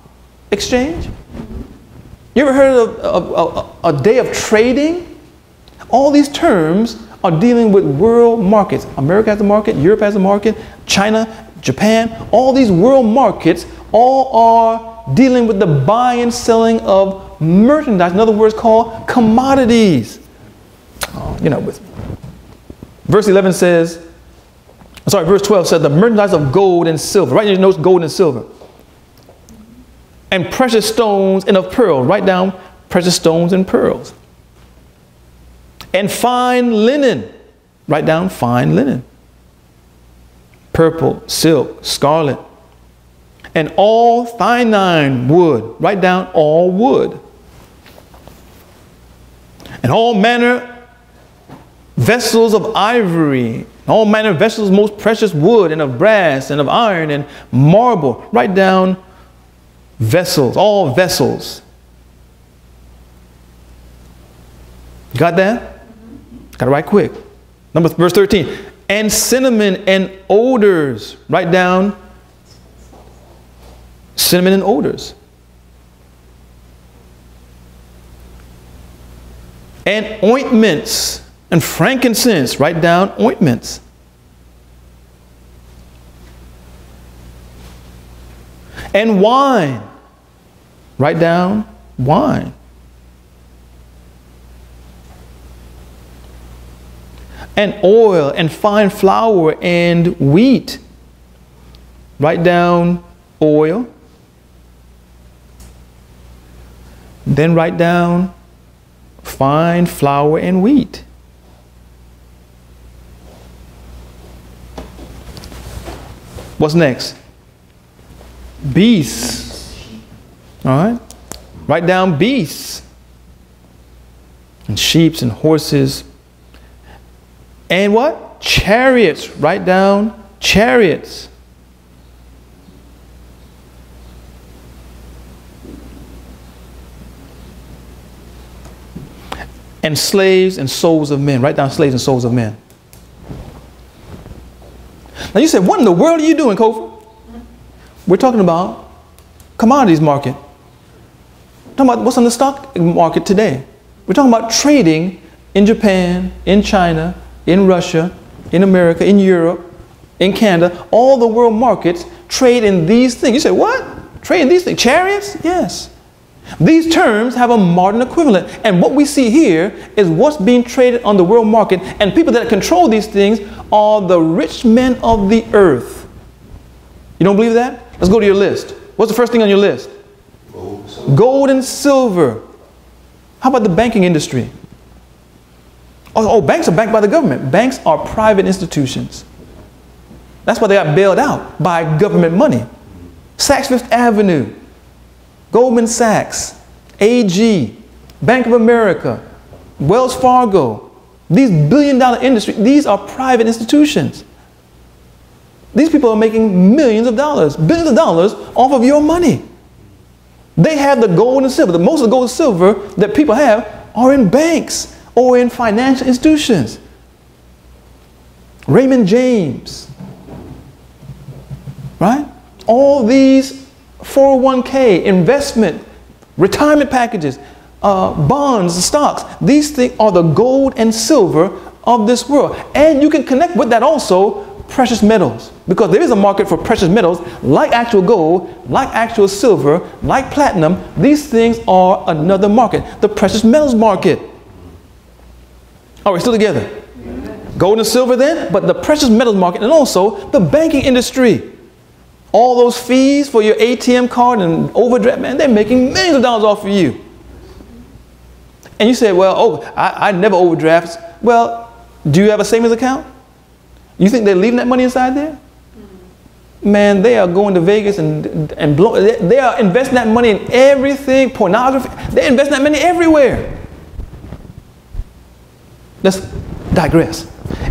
exchange? You ever heard of a, a, a day of trading? All these terms are dealing with world markets. America has a market, Europe has a market, China, Japan, all these world markets all are dealing with the buying and selling of merchandise, in other words, called commodities. Oh, you know, with verse 11 says, sorry, verse 12 said, the merchandise of gold and silver. Write in your notes, gold and silver and precious stones and of pearl. Write down precious stones and pearls. And fine linen. Write down fine linen. Purple, silk, scarlet. And all fine wood. Write down all wood. And all manner vessels of ivory, all manner of vessels most precious wood and of brass and of iron and marble. Write down Vessels, all vessels. Got that? Got it right quick. Number verse 13. And cinnamon and odors. Write down cinnamon and odors. And ointments and frankincense. Write down ointments. And wine. Write down wine. And oil and fine flour and wheat. Write down oil. Then write down fine flour and wheat. What's next? Beasts all right? Write down beasts and sheep and horses. And what? Chariots. Write down chariots. And slaves and souls of men. Write down slaves and souls of men. Now you said, what in the world are you doing, Cofer? We're talking about commodities market We're talking about what's on the stock market today. We're talking about trading in Japan, in China, in Russia, in America, in Europe, in Canada. All the world markets trade in these things. You say, what? Trade in these things? Chariots? Yes. These terms have a modern equivalent. And what we see here is what's being traded on the world market. And people that control these things are the rich men of the earth. You don't believe that? Let's go to your list. What's the first thing on your list? Gold, silver. Gold and silver. How about the banking industry? Oh, oh, banks are backed by the government. Banks are private institutions. That's why they got bailed out by government money. Saks Fifth Avenue, Goldman Sachs, AG, Bank of America, Wells Fargo, these billion dollar industry, these are private institutions. These people are making millions of dollars, billions of dollars off of your money. They have the gold and silver. The most of the gold and silver that people have are in banks or in financial institutions. Raymond James, right? All these 401k, investment, retirement packages, uh, bonds, stocks, these things are the gold and silver of this world. And you can connect with that also precious metals because there is a market for precious metals like actual gold, like actual silver, like platinum. These things are another market, the precious metals market. Are we still together? Gold and silver then, but the precious metals market and also the banking industry. All those fees for your ATM card and overdraft, man, they're making millions of dollars off of you. And you say, well, oh, I, I never overdraft. Well, do you have a savings account? You think they're leaving that money inside there? Man, they are going to Vegas and, and blow, they, they are investing that money in everything, pornography. They're investing that money everywhere. Let's digress.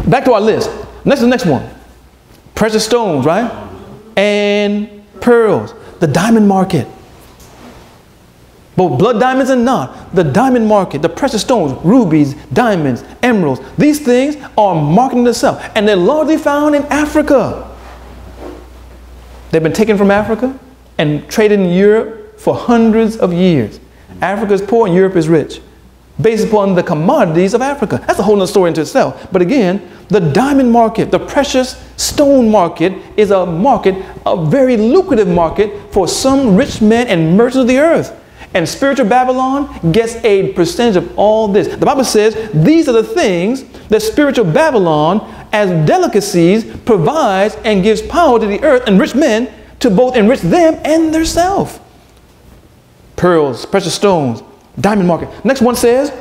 Back to our list. Next, the next one. Precious stones, right? And pearls. The diamond market. Both blood diamonds and not. The diamond market, the precious stones, rubies, diamonds, emeralds. These things are marketing themselves. And they're largely found in Africa. They've been taken from Africa and traded in Europe for hundreds of years. Africa is poor and Europe is rich based upon the commodities of Africa. That's a whole other story into itself. But again, the diamond market, the precious stone market is a market, a very lucrative market for some rich men and merchants of the earth. And spiritual Babylon gets a percentage of all this. The Bible says these are the things that spiritual Babylon, as delicacies, provides and gives power to the earth and rich men to both enrich them and themselves. Pearls, precious stones, diamond market. Next one says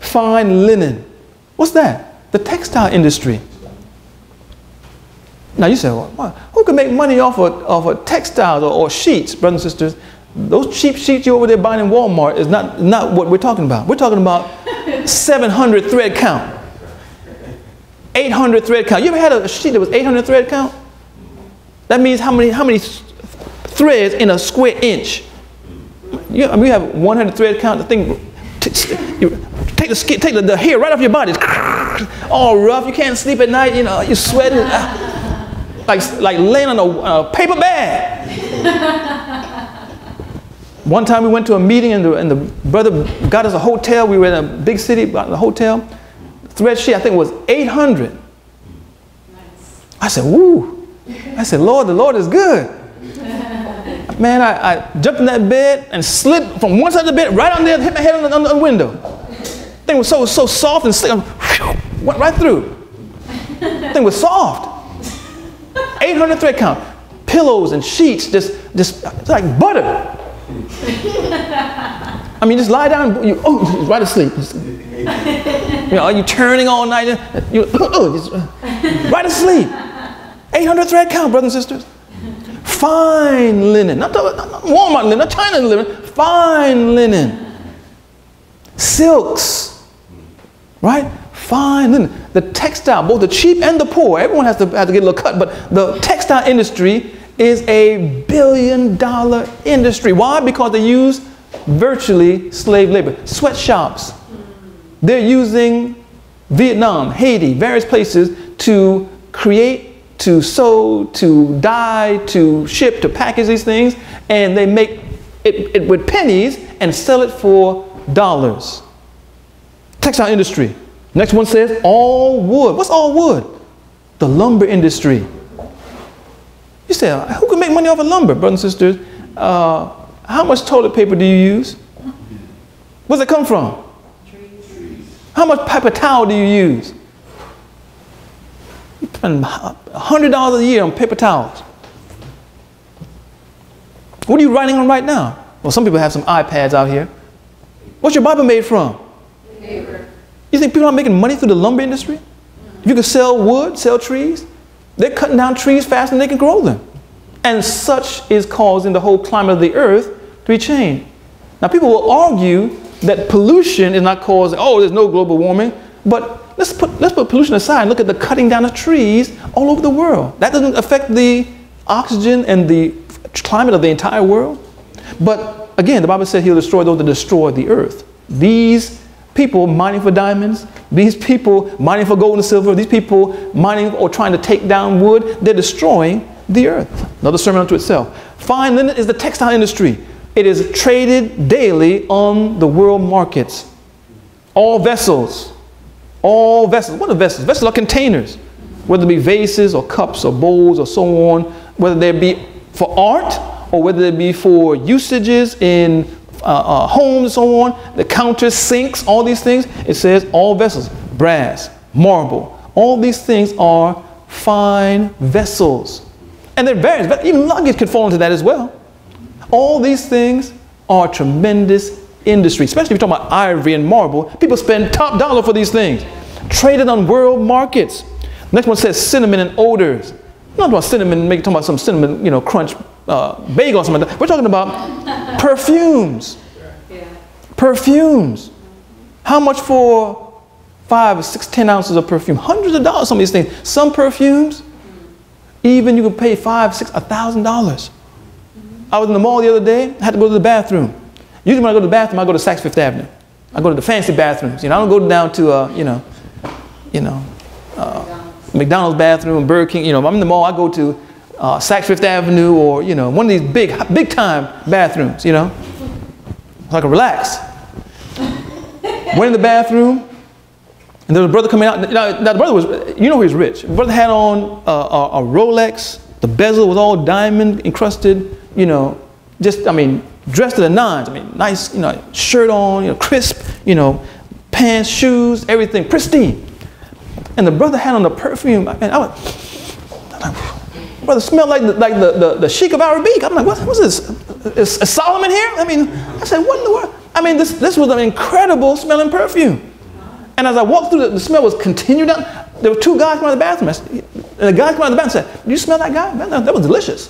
fine linen. What's that? The textile industry. Now you say, well, who can make money off of, off of textiles or, or sheets, brothers and sisters? Those cheap sheets you over there buying in Walmart is not, not what we're talking about. We're talking about 700 thread count. 800 thread count. You ever had a sheet that was 800 thread count? That means how many, how many threads in a square inch? You, I mean, you have 100 thread count. The thing, take the skin, take the, the hair right off your body. It's all rough. You can't sleep at night. You know, you're sweating. Ah. Like, like laying on a, a paper bag. One time we went to a meeting and the, and the brother got us a hotel. We were in a big city, got the hotel. Thread sheet, I think, was 800. Nice. I said, woo. I said, Lord, the Lord is good. Man, I, I, jumped in that bed and slid from one side of the bed right on there, hit my head on the, on the window. Thing was so, so soft and slick, went right through. Thing was soft. 800 thread count. Pillows and sheets, just, just like butter. I mean, just lie down, you, oh, right asleep. you know, are you turning all night? You, oh, right asleep. 800 thread count, brothers and sisters. Fine linen, not, the, not Walmart linen, not China linen, fine linen. Silks, right? Fine linen. The textile, both the cheap and the poor, everyone has to, has to get a little cut, but the textile industry is a billion dollar industry. Why? Because they use virtually slave labor. Sweatshops. They're using Vietnam, Haiti, various places to create, to sew, to dye, to ship, to package these things, and they make it, it with pennies and sell it for dollars. Textile industry. Next one says all wood. What's all wood? The lumber industry. You say, who can make money off of lumber, brothers and sisters? Uh, how much toilet paper do you use? Where's it come from? Trees. How much paper towel do you use? You spend $100 a year on paper towels. What are you writing on right now? Well, some people have some iPads out here. What's your Bible made from? Paper. You think people are making money through the lumber industry? If you could sell wood, sell trees, they're cutting down trees faster than they can grow them. And such is causing the whole climate of the earth to be changed. Now, people will argue that pollution is not causing, oh, there's no global warming. But let's put, let's put pollution aside and look at the cutting down of trees all over the world. That doesn't affect the oxygen and the climate of the entire world. But again, the Bible says he'll destroy those that destroy the earth. These people mining for diamonds, these people mining for gold and silver, these people mining or trying to take down wood, they're destroying the earth. Another sermon unto itself. Fine linen is the textile industry. It is traded daily on the world markets. All vessels, all vessels. What are vessels? Vessels are containers, whether it be vases or cups or bowls or so on, whether they be for art or whether they be for usages in uh, uh, homes and so on, the counters, sinks, all these things. It says all vessels, brass, marble, all these things are fine vessels. And they're various, even luggage could fall into that as well. All these things are tremendous industry, especially if you're talking about ivory and marble. People spend top dollar for these things, traded on world markets. Next one says cinnamon and odors. Not about cinnamon, make talking about some cinnamon, you know, crunch uh, bagel or something like that. We're talking about perfumes. Yeah. Perfumes. How much for five, six, ten ounces of perfume? Hundreds of dollars, some of these things. Some perfumes, even you can pay five, six, a thousand dollars. I was in the mall the other day, I had to go to the bathroom. Usually when I go to the bathroom, I go to Saks Fifth Avenue. I go to the fancy bathrooms. You know, I don't go down to, uh, you know, you know, uh, McDonald's bathroom, Burger King. You know, I'm in the mall, I go to uh, Saks Fifth Avenue or, you know, one of these big, big time bathrooms, you know. So I can relax. Went in the bathroom, and there was a brother coming out. Now, now the brother was, you know, he was rich. The brother had on a, a, a Rolex. The bezel was all diamond encrusted, you know, just, I mean, dressed to the nines. I mean, nice, you know, shirt on, you know, crisp, you know, pants, shoes, everything, pristine. And the brother had on the perfume. And I went, brother, smelled like the, like the, the, the Sheik of Arabic. I'm like, what, what's this? Is, is, Solomon here? I mean, I said, what in the world? I mean, this, this was an incredible smelling perfume. And as I walked through, the, the smell was continued down. There were two guys coming out of the bathroom. And the guy came out of the bathroom and said, you smell that guy? Man, that was delicious.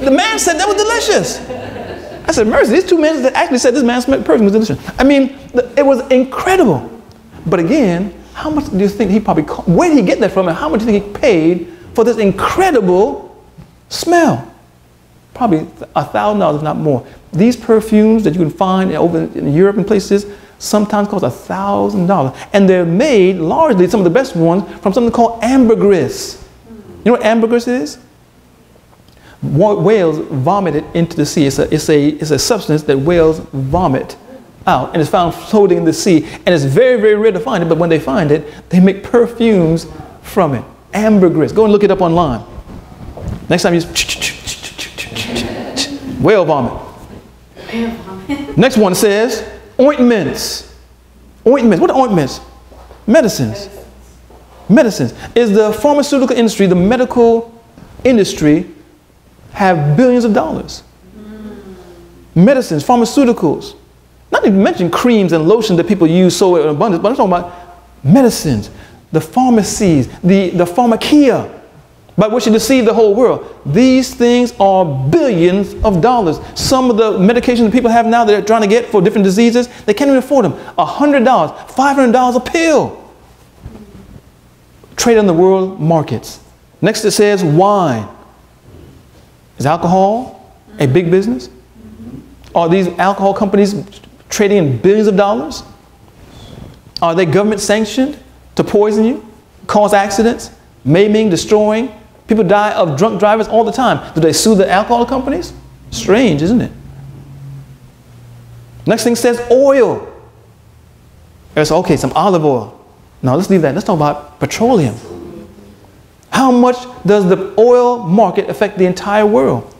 The man said that was delicious. I said, mercy, these two men actually said this man's perfume was delicious. I mean, it was incredible. But again, how much do you think he probably, where did he get that from and how much do you think he paid for this incredible smell? Probably a thousand dollars, if not more. These perfumes that you can find over in Europe and places sometimes cost a thousand dollars. And they're made largely, some of the best ones, from something called ambergris. You know what ambergris is? Whales vomit it into the sea. It's a, it's, a, it's a substance that whales vomit out and it's found floating in the sea. And it's very, very rare to find it, but when they find it, they make perfumes from it. Ambergris. Go and look it up online. Next time you whale vomit. Next one says ointments. Ointments. What are ointments? Medicines. Medicines. Is the pharmaceutical industry, the medical industry, have billions of dollars? Medicines, pharmaceuticals. Not even mention creams and lotions that people use so in abundance, but I'm talking about medicines, the pharmacies, the, the pharmakeia by which you deceive the whole world. These things are billions of dollars. Some of the medications that people have now that they're trying to get for different diseases, they can't even afford them. $100, $500 a pill. Trade on the world markets. Next it says wine. Is alcohol a big business? Are these alcohol companies trading in billions of dollars? Are they government sanctioned to poison you, cause accidents, maiming, destroying? People die of drunk drivers all the time. Do they sue the alcohol companies? Strange, isn't it? Next thing says oil. It's okay, some olive oil. Now let's leave that. Let's talk about petroleum. How much does the oil market affect the entire world?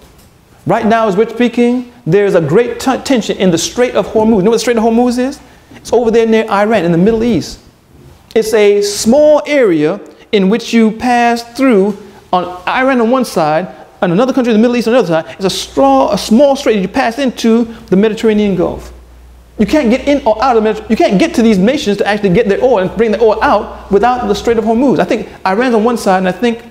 Right now, as we're speaking, there's a great tension in the Strait of Hormuz. You know what the Strait of Hormuz is? It's over there near Iran in the Middle East. It's a small area in which you pass through on Iran on one side, and another country in the Middle East on the other side, It's a, straw, a small strait that you pass into the Mediterranean Gulf. You can't get in or out of the Mediterranean. You can't get to these nations to actually get their oil and bring the oil out without the Strait of Hormuz. I think Iran's on one side, and I think,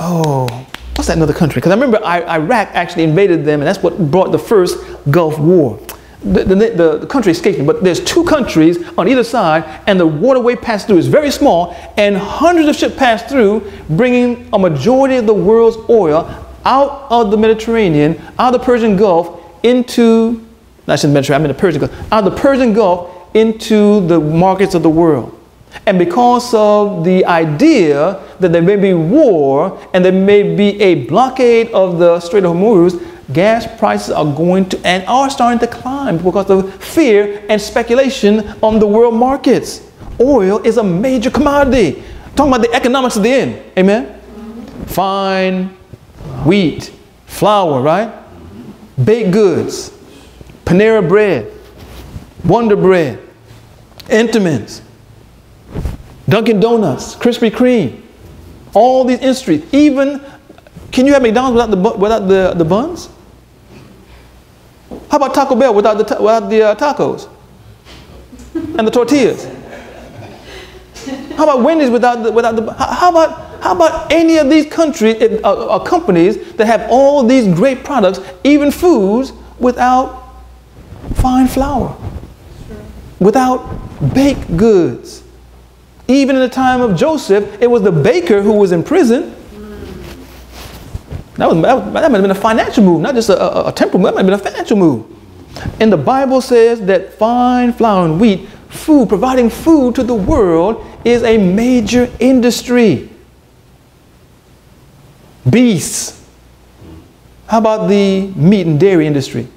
oh, what's that another country? Because I remember Iraq actually invaded them, and that's what brought the first Gulf War the, the, the, country escapes me, but there's two countries on either side, and the waterway passed through is very small, and hundreds of ships pass through, bringing a majority of the world's oil out of the Mediterranean, out of the Persian Gulf, into, not just the Mediterranean, I mean the Persian Gulf, out of the Persian Gulf into the markets of the world. And because of the idea that there may be war and there may be a blockade of the Strait of Hormuz, gas prices are going to and are starting to climb because of fear and speculation on the world markets. Oil is a major commodity. Talking about the economics of the end. Amen. Fine wheat, flour, right? Baked goods, Panera bread, Wonder bread, Entenmann's, Dunkin' Donuts, Krispy Kreme, all these industries, even can you have McDonald's without the, without the, the buns? How about Taco Bell without the, without the uh, tacos and the tortillas? How about Wendy's without the, without the, how about, how about any of these countries, uh, uh, companies that have all these great products, even foods, without fine flour, without baked goods? Even in the time of Joseph, it was the baker who was in prison that, was, that, might have been a financial move, not just a, a, a temporal move. That might have been a financial move. And the Bible says that fine flour and wheat, food, providing food to the world, is a major industry. Beasts. How about the meat and dairy industry?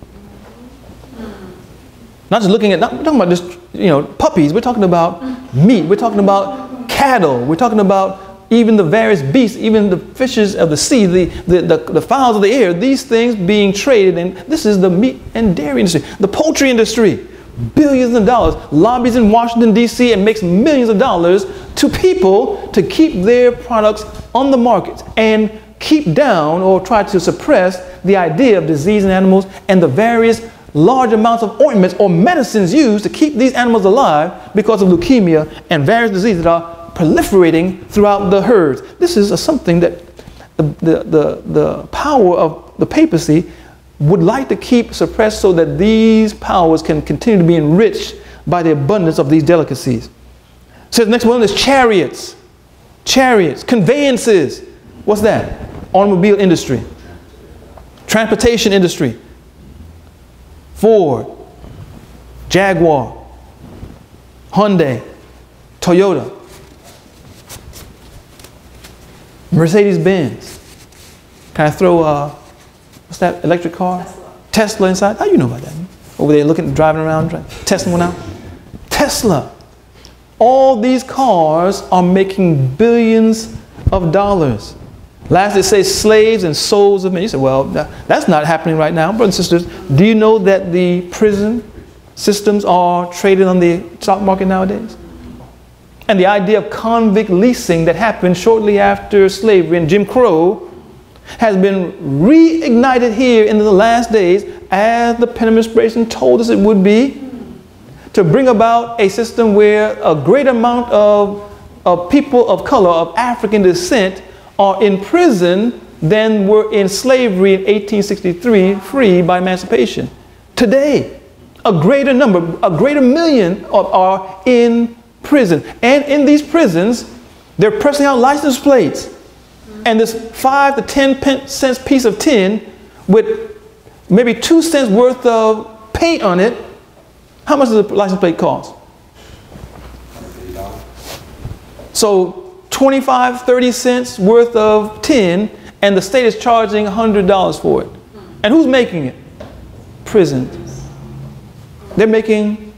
Not just looking at, not talking about just, you know, puppies. We're talking about meat. We're talking about cattle. We're talking about even the various beasts, even the fishes of the sea, the, the, the, the, fowls of the air, these things being traded. And this is the meat and dairy industry, the poultry industry. Billions of dollars, lobbies in Washington, D.C., and makes millions of dollars to people to keep their products on the market and keep down or try to suppress the idea of disease in animals and the various large amounts of ointments or medicines used to keep these animals alive because of leukemia and various diseases that are proliferating throughout the herds. This is a, something that the, the, the, the power of the papacy would like to keep suppressed so that these powers can continue to be enriched by the abundance of these delicacies. So the next one is chariots. Chariots, conveyances. What's that? Automobile industry. Transportation industry. Ford, Jaguar, Hyundai, Toyota. Mercedes Benz. Can I throw, uh, what's that electric car? Tesla. Tesla inside? How you know about that? Over there looking, driving around, testing one out? Tesla. All these cars are making billions of dollars. Last it says slaves and souls of men. You said, well, that's not happening right now. Brothers and sisters, do you know that the prison systems are traded on the stock market nowadays? And the idea of convict leasing that happened shortly after slavery and Jim Crow has been reignited here in the last days as the Penn administration told us it would be to bring about a system where a great amount of, of people of color of African descent are in prison than were in slavery in 1863 free by emancipation. Today, a greater number, a greater million of, are in prison. And in these prisons, they're pressing out license plates. And this five to ten cents piece of tin with maybe two cents worth of paint on it, how much does a license plate cost? So 25, 30 cents worth of tin, and the state is charging $100 for it. And who's making it? Prison. They're making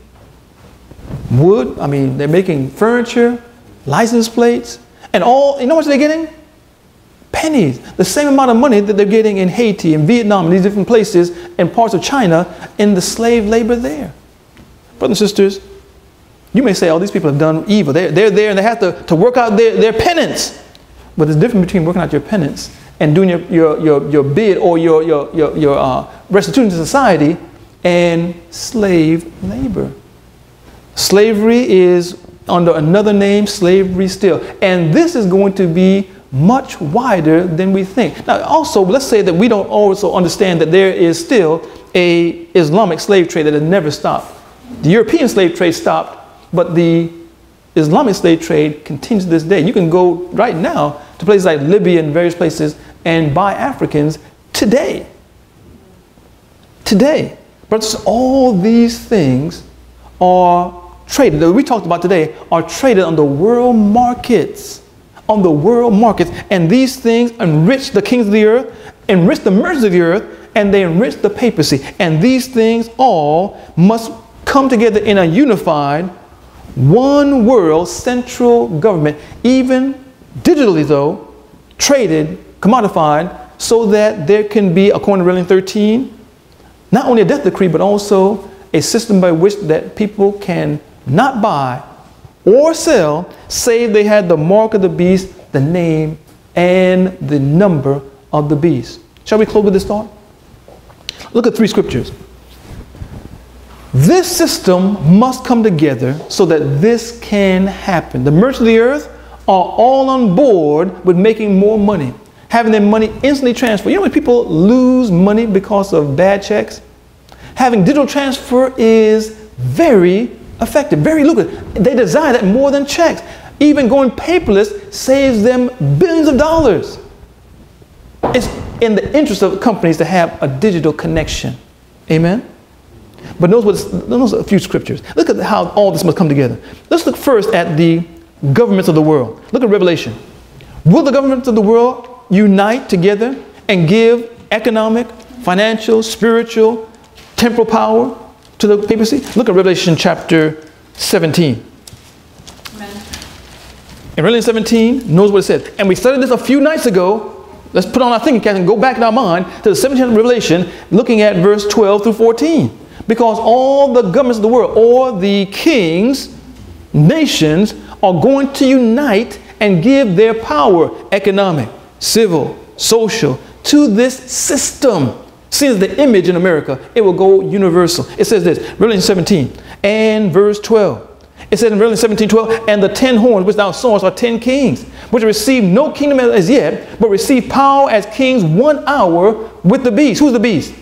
wood. I mean, they're making furniture, license plates, and all. You know what they're getting? Pennies. The same amount of money that they're getting in Haiti and Vietnam and these different places and parts of China in the slave labor there. Brothers and sisters, you may say, oh, these people have done evil. They're, they're there and they have to, to work out their, their penance. But there's a difference between working out your penance and doing your, your, your, your bid or your, your, your, your uh, restitution to society and slave labor. Slavery is under another name, slavery still. And this is going to be much wider than we think. Now, also, let's say that we don't also understand that there is still a Islamic slave trade that has never stopped. The European slave trade stopped, but the Islamic slave trade continues to this day. You can go right now to places like Libya and various places and buy Africans today. Today. But all these things are traded, that we talked about today, are traded on the world markets. On the world markets. And these things enrich the kings of the earth, enrich the merchants of the earth, and they enrich the papacy. And these things all must come together in a unified, one world central government, even digitally, though, traded, commodified, so that there can be, according to Revelation 13, not only a death decree, but also a system by which that people can not buy or sell, save they had the mark of the beast, the name, and the number of the beast. Shall we close with this thought? Look at three scriptures. This system must come together so that this can happen. The merchants of the earth are all on board with making more money, having their money instantly transferred. You know when people lose money because of bad checks? Having digital transfer is very effective, very lucrative. They desire that more than checks. Even going paperless saves them billions of dollars. It's in the interest of companies to have a digital connection. Amen? But notice, what notice a few scriptures. Look at how all this must come together. Let's look first at the governments of the world. Look at Revelation. Will the governments of the world unite together and give economic, financial, spiritual, temporal power to the papacy? Look at Revelation chapter 17. Amen. In Revelation 17, knows what it says. And we studied this a few nights ago. Let's put on our thinking cap and go back in our mind to the 17th Revelation, looking at verse 12 through 14. Because all the governments of the world, or the kings, nations, are going to unite and give their power, economic, civil, social, to this system Since the image in America, it will go universal. It says this, Revelation 17 and verse 12. It says in Revelation 17, 12, and the ten horns which thou sawest are ten kings, which receive no kingdom as yet, but receive power as kings one hour with the beast. Who's the beast?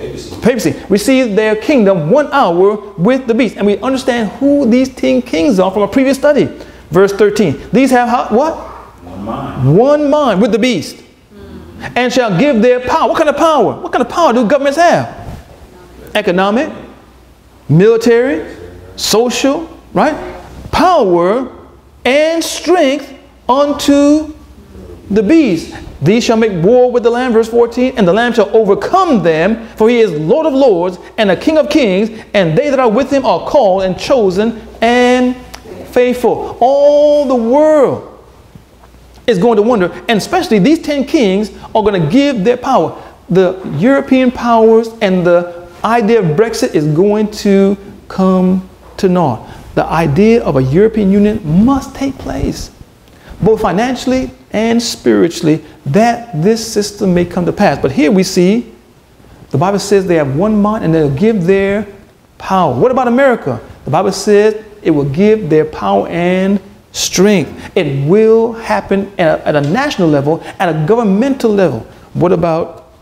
Papacy. Papacy. Receive their kingdom one hour with the beast. And we understand who these ten kings are from a previous study. Verse 13. These have how, what? One mind. One mind with the beast and shall give their power. What kind of power? What kind of power do governments have? Economic, military, social, right? Power and strength unto the beast. These shall make war with the Lamb, verse 14, and the Lamb shall overcome them, for he is Lord of lords and a King of kings, and they that are with him are called and chosen and faithful. All the world is going to wonder, and especially these 10 kings are going to give their power. The European powers and the idea of Brexit is going to come to naught. The idea of a European Union must take place, both financially and spiritually, that this system may come to pass. But here we see the Bible says they have one mind and they'll give their power. What about America? The Bible says it will give their power and strength. It will happen at a, at a, national level, at a governmental level. What about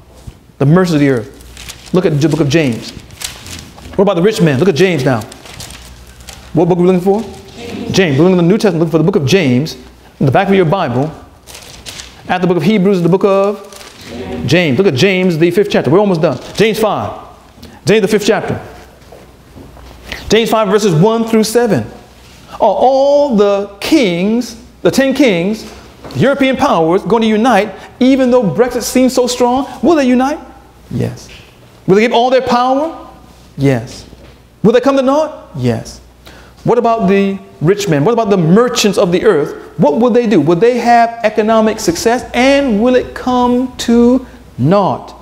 the mercy of the earth? Look at the book of James. What about the rich man? Look at James now. What book are we looking for? James. James. We're looking at the New Testament, looking for the book of James. In the back of your Bible, at the book of Hebrews, the book of James. James. Look at James, the fifth chapter. We're almost done. James 5. James, the fifth chapter. James 5, verses 1 through 7 are all the kings, the 10 kings, European powers, going to unite, even though Brexit seems so strong? Will they unite? Yes. Will they give all their power? Yes. Will they come to naught? Yes. What about the rich men? What about the merchants of the earth? What will they do? Will they have economic success? And will it come to naught?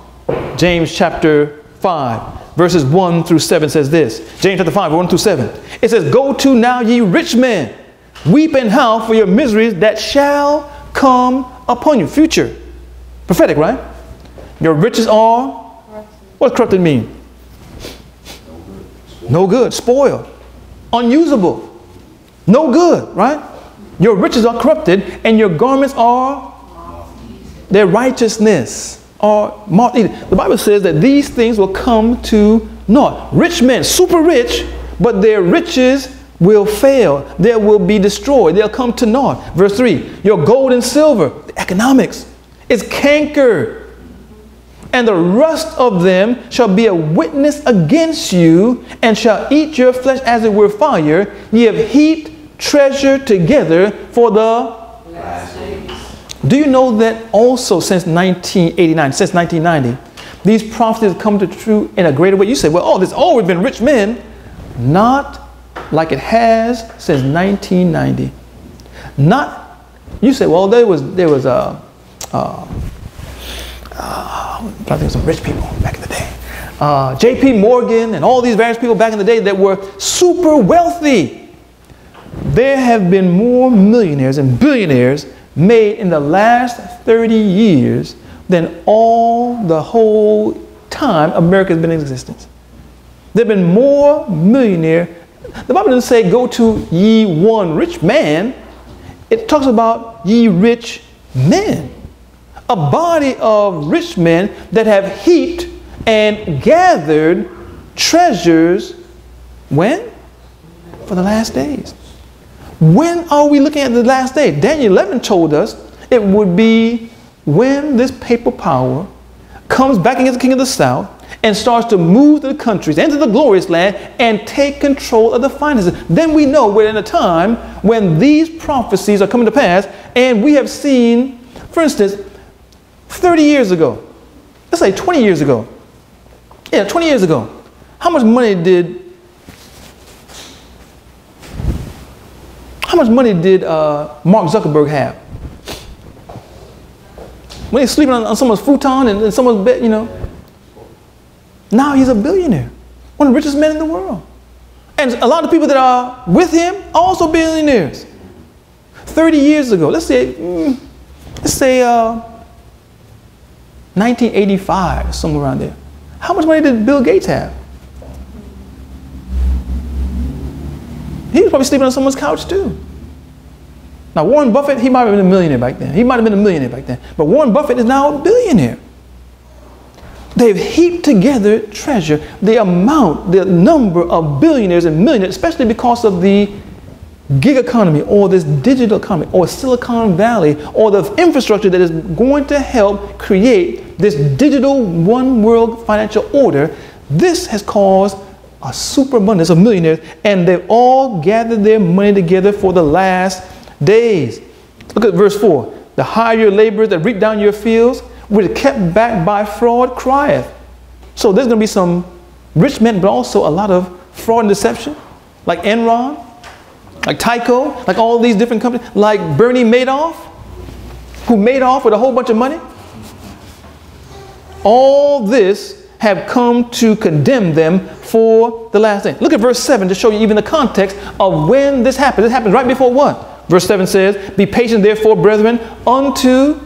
James chapter 5 verses 1 through 7 says this. James chapter 5, 1 through 7. It says, Go to now, ye rich men, weep and howl for your miseries that shall come upon you. Future. Prophetic, right? Your riches are. What does corrupted mean? No good. Spoiled. Unusable. No good, right? Your riches are corrupted and your garments are their righteousness are moth The Bible says that these things will come to naught. Rich men, super rich, but their riches will fail. They will be destroyed. They'll come to naught. Verse 3 Your gold and silver, the economics, is canker, and the rust of them shall be a witness against you, and shall eat your flesh as it were fire. Ye have heaped treasure together for the last days. Do you know that also since 1989, since 1990, these prophecies have come to true in a greater way? You say, well, oh, there's always been rich men. Not like it has since 1990. Not, you say, well, there was, there was a, uh, uh, think some rich people back in the day. Uh, J.P. Morgan and all these various people back in the day that were super wealthy. There have been more millionaires and billionaires made in the last 30 years than all the whole time America has been in existence. There have been more millionaire. The Bible doesn't say go to ye one rich man. It talks about ye rich men. A body of rich men that have heaped and gathered treasures when? For the last days. When are we looking at the last day? Daniel 11 told us it would be when this papal power comes back against the king of the south and starts to move to the countries, enter the glorious land, and take control of the finances. Then we know we're in a time when these prophecies are coming to pass, and we have seen, for instance, 30 years ago, let's say 20 years ago, yeah, 20 years ago, how much money did How much money did uh, Mark Zuckerberg have? When he's sleeping on, on someone's futon and, and someone's bed, you know. Now he's a billionaire, one of the richest men in the world. And a lot of people that are with him are also billionaires. 30 years ago, let's say, mm, let's say uh, 1985, somewhere around there. How much money did Bill Gates have? He was probably sleeping on someone's couch too. Now, Warren Buffett, he might have been a millionaire back then. He might have been a millionaire back then. But Warren Buffett is now a billionaire. They've heaped together treasure, the amount, the number of billionaires and millionaires, especially because of the gig economy or this digital economy or Silicon Valley or the infrastructure that is going to help create this digital one world financial order. This has caused a superabundance of millionaires, and they've all gathered their money together for the last days. Look at verse 4. The hire your laborers that reap down your fields, which kept back by fraud, crieth. So there's going to be some rich men, but also a lot of fraud and deception, like Enron, like Tyco, like all these different companies, like Bernie Madoff, who made off with a whole bunch of money. All this have come to condemn them for the last day. Look at verse 7 to show you even the context of when this happened. This happened right before what? Verse 7 says, Be patient, therefore, brethren, unto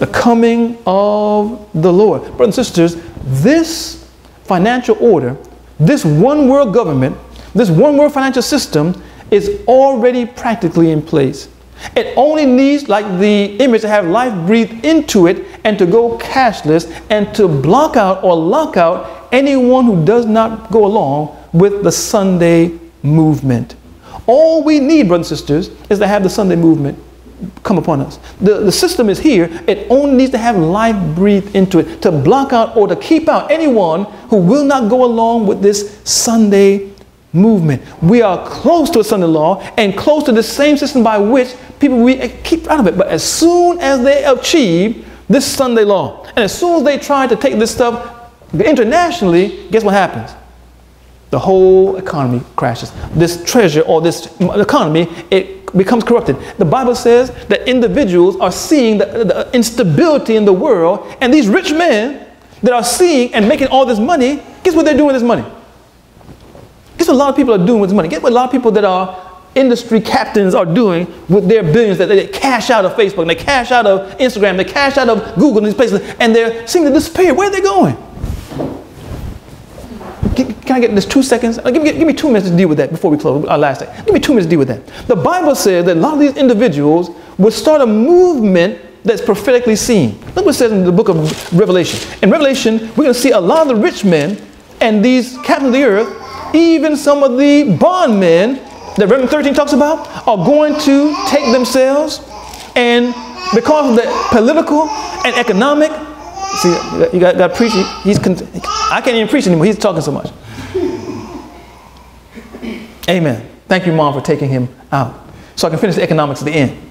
the coming of the Lord. Brothers and sisters, this financial order, this one world government, this one world financial system is already practically in place. It only needs, like the image, to have life breathed into it and to go cashless and to block out or lock out anyone who does not go along with the Sunday movement. All we need, brothers and sisters, is to have the Sunday movement come upon us. The, the system is here. It only needs to have life breathed into it to block out or to keep out anyone who will not go along with this Sunday movement. We are close to a Sunday law and close to the same system by which people we keep out of it. But as soon as they achieve this Sunday law, and as soon as they try to take this stuff internationally, guess what happens? the whole economy crashes. This treasure or this economy, it becomes corrupted. The Bible says that individuals are seeing the, the instability in the world, and these rich men that are seeing and making all this money, guess what they're doing with this money? Guess what a lot of people are doing with this money? Guess what a lot of people that are industry captains are doing with their billions that they cash out of Facebook, and they cash out of Instagram, they cash out of Google, and these places, and they're seeming to disappear. Where are they going? Can I get this two seconds? Give me, give me two minutes to deal with that before we close. Our last day. Give me two minutes to deal with that. The Bible says that a lot of these individuals would start a movement that's prophetically seen. Look what it says in the book of Revelation. In Revelation, we're going to see a lot of the rich men and these captains of the earth, even some of the bondmen that Revelation 13 talks about, are going to take themselves and because of the political and economic, see, you got, got to preach. He's, I can't even preach anymore. He's talking so much. Amen. Thank you, Mom, for taking him out. So I can finish the economics at the end.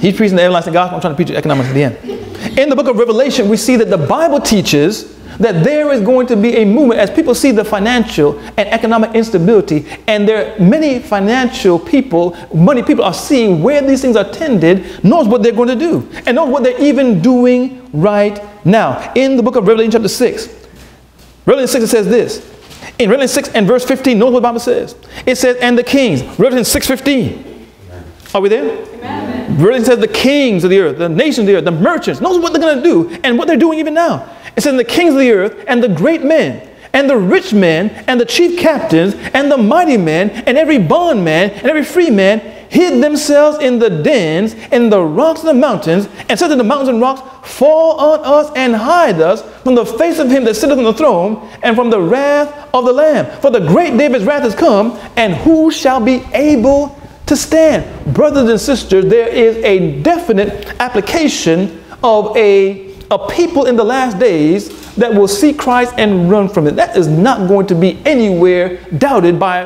He's preaching the everlasting gospel. I'm trying to preach the economics at the end. In the book of Revelation, we see that the Bible teaches that there is going to be a movement as people see the financial and economic instability, and there are many financial people, money people are seeing where these things are tended, knows what they're going to do, and knows what they're even doing right now. In the book of Revelation, chapter 6, Revelation 6 it says this. In Revelation 6 and verse 15, notice what the Bible says. It says, and the kings, Revelation 6 15. Are we there? Amen. Revelation says the kings of the earth, the nations of the earth, the merchants, knows what they're going to do and what they're doing even now. It says, the kings of the earth and the great men and the rich men and the chief captains and the mighty men and every bondman and every free man hid themselves in the dens, in the rocks and the mountains, and said to the mountains and rocks, Fall on us and hide us from the face of him that sitteth on the throne and from the wrath of the Lamb. For the great day of his wrath is come, and who shall be able to stand? Brothers and sisters, there is a definite application of a, a people in the last days that will see Christ and run from it. That is not going to be anywhere doubted by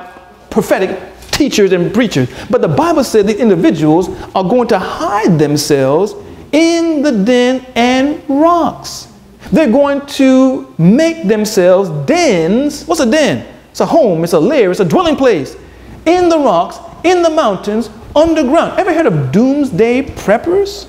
prophetic teachers and preachers. But the Bible said these individuals are going to hide themselves in the den and rocks. They're going to make themselves dens. What's a den? It's a home, it's a lair, it's a dwelling place. In the rocks, in the mountains, underground. Ever heard of doomsday preppers?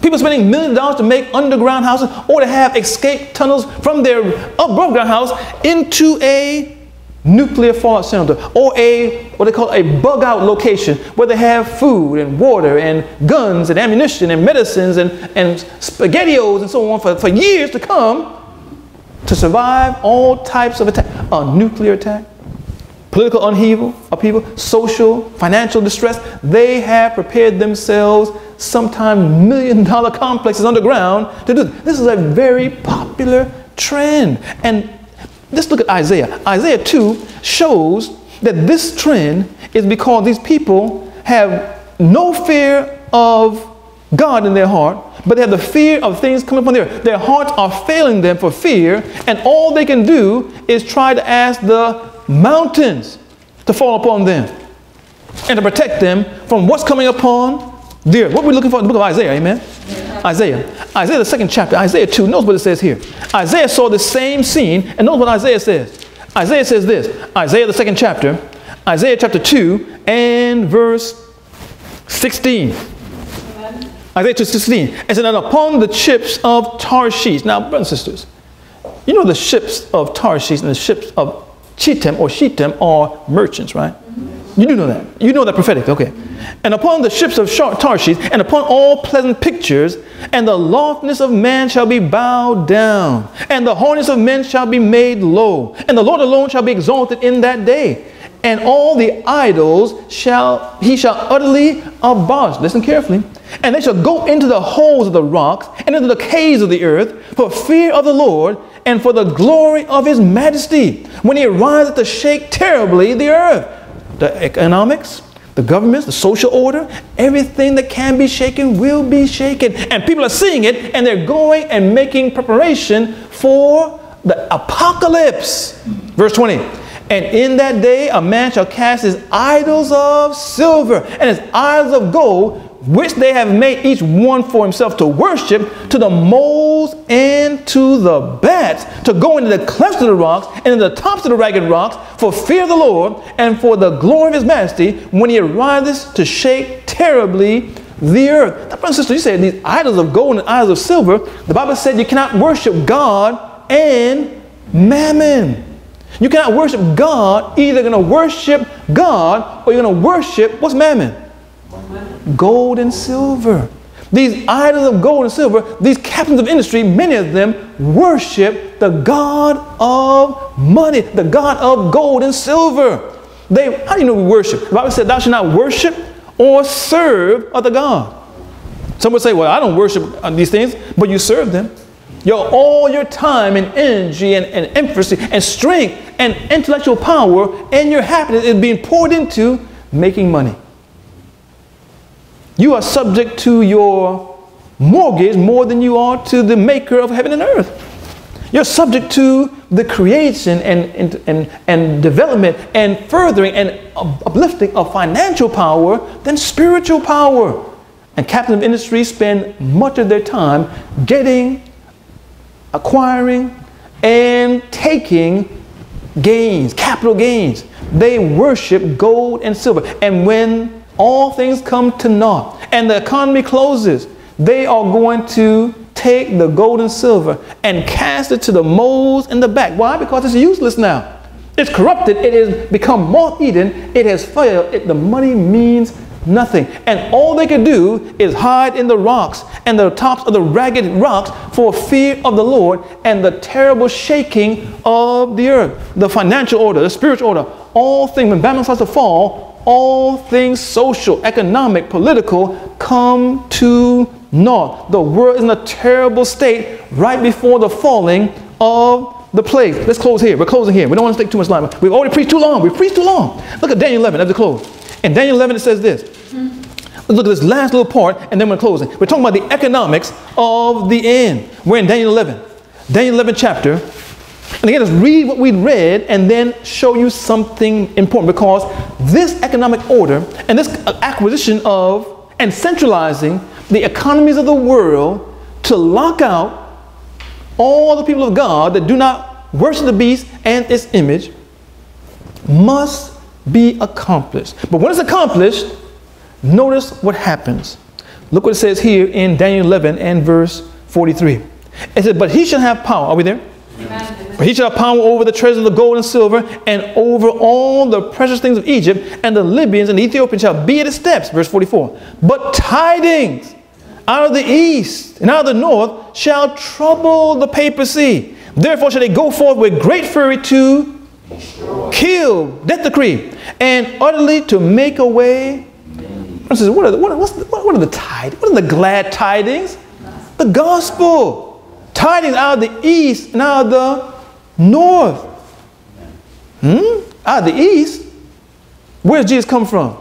People spending millions of dollars to make underground houses or to have escape tunnels from their above ground house into a nuclear fallout center or a what they call a bug out location where they have food and water and guns and ammunition and medicines and, and spaghettios and so on for, for years to come to survive all types of attack a nuclear attack political upheaval, upheaval social financial distress they have prepared themselves sometimes million dollar complexes underground to do this. This is a very popular trend. And let's look at Isaiah. Isaiah 2 shows that this trend is because these people have no fear of God in their heart, but they have the fear of things coming upon their Their hearts are failing them for fear, and all they can do is try to ask the mountains to fall upon them and to protect them from what's coming upon there. What we're looking for in the book of Isaiah, amen? Isaiah. Isaiah, the second chapter, Isaiah 2, notice what it says here. Isaiah saw the same scene, and notice what Isaiah says. Isaiah says this Isaiah, the second chapter, Isaiah chapter 2, and verse 16. Amen. Isaiah 2, 16. It said, And upon the ships of Tarshish. Now, brothers and sisters, you know the ships of Tarshish and the ships of Chittim or Shittim are merchants, right? You do know that. You know that prophetic. Okay. And upon the ships of Tarshish, and upon all pleasant pictures, and the loftiness of man shall be bowed down, and the horniness of men shall be made low, and the Lord alone shall be exalted in that day. And all the idols shall he shall utterly abolish. Listen carefully. And they shall go into the holes of the rocks and into the caves of the earth for fear of the Lord and for the glory of his majesty, when he ariseth to shake terribly the earth the economics, the governments, the social order, everything that can be shaken will be shaken. And people are seeing it and they're going and making preparation for the apocalypse. Verse 20. And in that day a man shall cast his idols of silver and his idols of gold which they have made each one for himself to worship, to the moles and to the bats, to go into the clefts of the rocks and in the tops of the ragged rocks, for fear of the Lord and for the glory of his majesty, when he arises to shake terribly the earth. Now, brother and sister, you said these idols of gold and idols of silver, the Bible said you cannot worship God and mammon. You cannot worship God. Either going to worship God or you're going to worship what's mammon? Gold and silver. These idols of gold and silver, these captains of industry, many of them worship the God of money, the God of gold and silver. They, how do you know we worship? The Bible said, Thou shalt not worship or serve other God. Some would say, Well, I don't worship uh, these things, but you serve them. Your, all your time and energy and, and emphasis and strength and intellectual power and your happiness is being poured into making money. You are subject to your mortgage more than you are to the maker of heaven and earth. You're subject to the creation and, and, and, and development and furthering and uplifting of financial power than spiritual power. And captains of industry spend much of their time getting, acquiring, and taking gains, capital gains. They worship gold and silver. And when all things come to naught and the economy closes, they are going to take the gold and silver and cast it to the moles in the back. Why? Because it's useless now. It's corrupted. It has become moth eaten. It has failed. It, the money means nothing. And all they can do is hide in the rocks and the tops of the ragged rocks for fear of the Lord and the terrible shaking of the earth. The financial order, the spiritual order, all things, when Babylon starts to fall, all things social, economic, political come to naught. The world is in a terrible state right before the falling of the plague. Let's close here. We're closing here. We don't want to take too much time. We've already preached too long. We've preached too long. Look at Daniel 11 as the close. In Daniel 11, it says this. Let's look at this last little part and then we're closing. We're talking about the economics of the end. We're in Daniel 11. Daniel 11 chapter and again, let's read what we read and then show you something important because this economic order and this acquisition of and centralizing the economies of the world to lock out all the people of God that do not worship the beast and its image must be accomplished. But when it's accomplished, notice what happens. Look what it says here in Daniel 11 and verse 43. It says, But he shall have power. Are we there? For he shall power over the treasures of the gold and silver, and over all the precious things of Egypt, and the Libyans and the Ethiopians shall be at his steps. Verse 44. But tidings out of the east and out of the north shall trouble the papacy. Therefore shall they go forth with great fury to kill, death decree, and utterly to make away. What are the, what, the, what are the tidings? What are the glad tidings? The gospel tidings out of the east and out of the north. Hmm? Out the east? Where Jesus come from?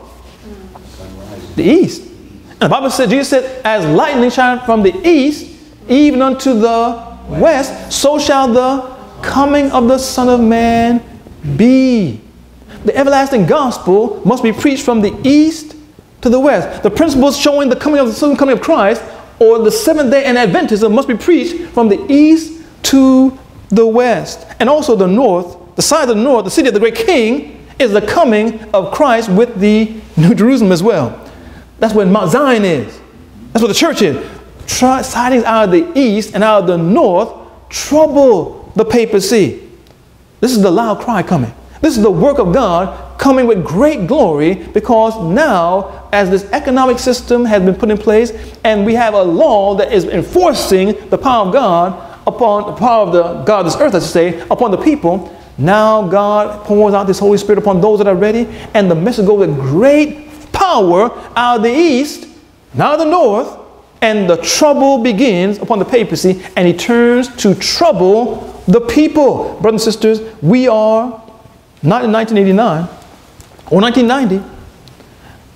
The east. And the Bible said, Jesus said, as lightning shine from the east, even unto the west, so shall the coming of the Son of Man be. The everlasting gospel must be preached from the east to the west. The principles showing the coming of the soon coming of Christ or the seventh day and Adventism must be preached from the east to the west. And also the north, the side of the north, the city of the great king, is the coming of Christ with the New Jerusalem as well. That's where Mount Zion is. That's where the church is. Try, sidings out of the east and out of the north trouble the papacy. This is the loud cry coming. This is the work of God coming with great glory because now, as this economic system has been put in place and we have a law that is enforcing the power of God upon the power of the God of this earth, I should say, upon the people, now God pours out this Holy Spirit upon those that are ready, and the message goes with great power out of the east, now the north, and the trouble begins upon the papacy, and he turns to trouble the people. Brothers and sisters, we are not in 1989 or 1990.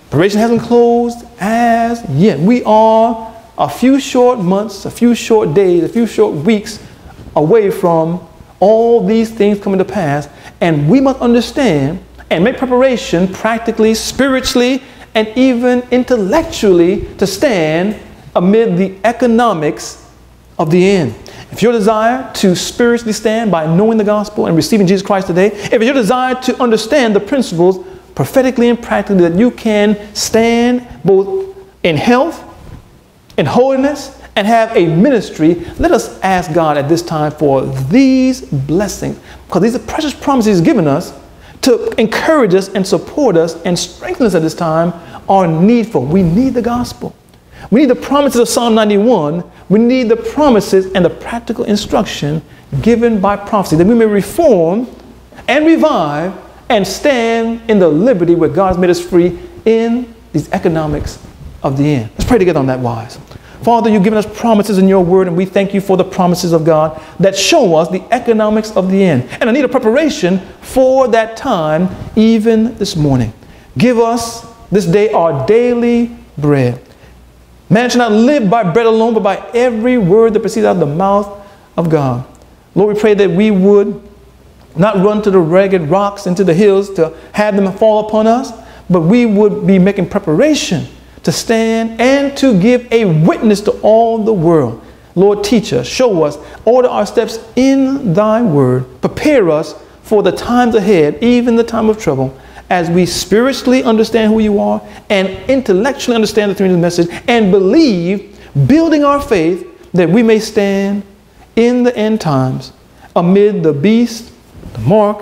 Probation hasn't closed as yet. We are a few short months, a few short days, a few short weeks away from all these things coming to pass. And we must understand and make preparation practically, spiritually, and even intellectually to stand amid the economics of the end. If your desire to spiritually stand by knowing the gospel and receiving Jesus Christ today, if your desire to understand the principles prophetically and practically that you can stand both in health, in holiness, and have a ministry, let us ask God at this time for these blessings, because these are precious promises He's given us to encourage us and support us and strengthen us at this time are needful. We need the gospel. We need the promises of Psalm 91. We need the promises and the practical instruction given by prophecy that we may reform and revive and stand in the liberty where God has made us free in these economics of the end. Let's pray together on that wise. Father, you've given us promises in your word, and we thank you for the promises of God that show us the economics of the end. And I need a preparation for that time even this morning. Give us this day our daily bread. Man shall not live by bread alone, but by every word that proceeds out of the mouth of God. Lord, we pray that we would not run to the ragged rocks and to the hills to have them fall upon us, but we would be making preparation to stand and to give a witness to all the world. Lord, teach us, show us, order our steps in thy word, prepare us for the times ahead, even the time of trouble, as we spiritually understand who you are and intellectually understand the three message and believe, building our faith that we may stand in the end times amid the beast, the mark,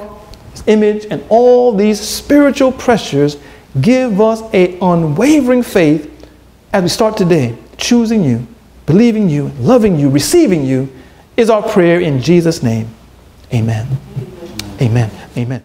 his image, and all these spiritual pressures. Give us a unwavering faith as we start today, choosing you, believing you, loving you, receiving you, is our prayer in Jesus' name. Amen. Amen. Amen.